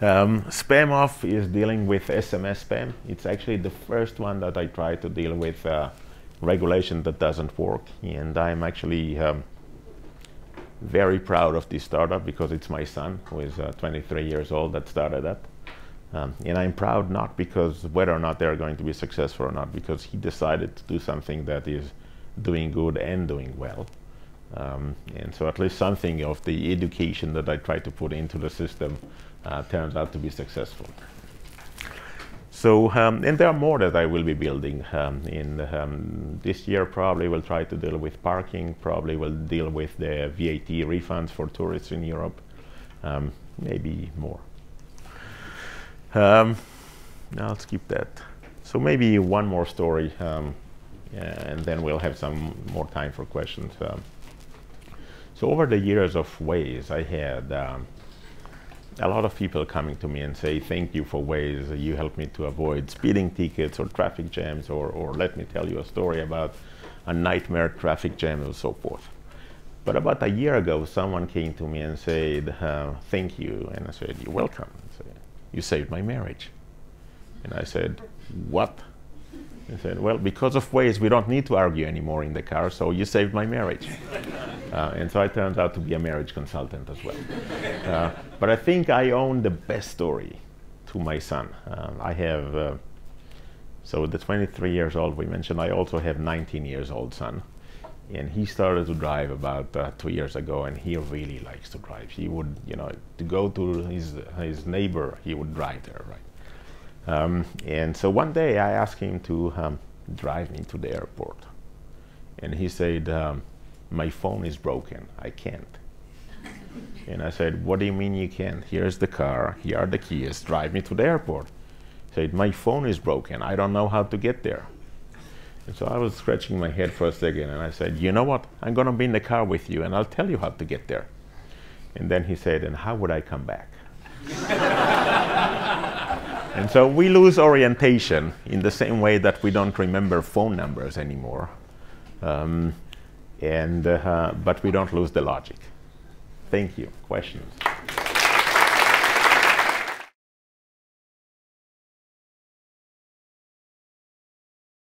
Um, spam off is dealing with SMS spam. It's actually the first one that I try to deal with uh, regulation that doesn't work. And I'm actually um, very proud of this startup because it's my son, who is uh, 23 years old, that started that. Um, and I'm proud not because whether or not they're going to be successful or not, because he decided to do something that is doing good and doing well. Um, and so at least something of the education that I try to put into the system uh, turns out to be successful. So, um, and there are more that I will be building um, in um, this year. Probably we'll try to deal with parking. Probably we'll deal with the VAT refunds for tourists in Europe. Um, maybe more. Um, I'll skip that. So maybe one more story, um, and then we'll have some more time for questions. so over the years of Waze, I had a lot of people coming to me and say, thank you for Waze, you helped me to avoid speeding tickets or traffic jams, or, or let me tell you a story about a nightmare traffic jam and so forth. But about a year ago, someone came to me and said, uh, thank you. And I said, you're welcome. You saved my marriage. And I said, what? He said, well, because of Waze, we don't need to argue anymore in the car, so you saved my marriage. uh, and so I turned out to be a marriage consultant as well. Uh, but I think I own the best story to my son. Um, I have, uh, so the 23 years old we mentioned, I also have 19 years old son. And he started to drive about uh, two years ago, and he really likes to drive. He would, you know, to go to his his neighbor, he would drive there, right? Um, and so one day I asked him to um, drive me to the airport, and he said, um, "My phone is broken. I can't." and I said, "What do you mean you can't? Here's the car. Here are the keys. Drive me to the airport." He said, "My phone is broken. I don't know how to get there." So I was scratching my head for a second and I said, You know what? I'm going to be in the car with you and I'll tell you how to get there. And then he said, And how would I come back? and so we lose orientation in the same way that we don't remember phone numbers anymore. Um, and, uh, but we don't lose the logic. Thank you. Questions?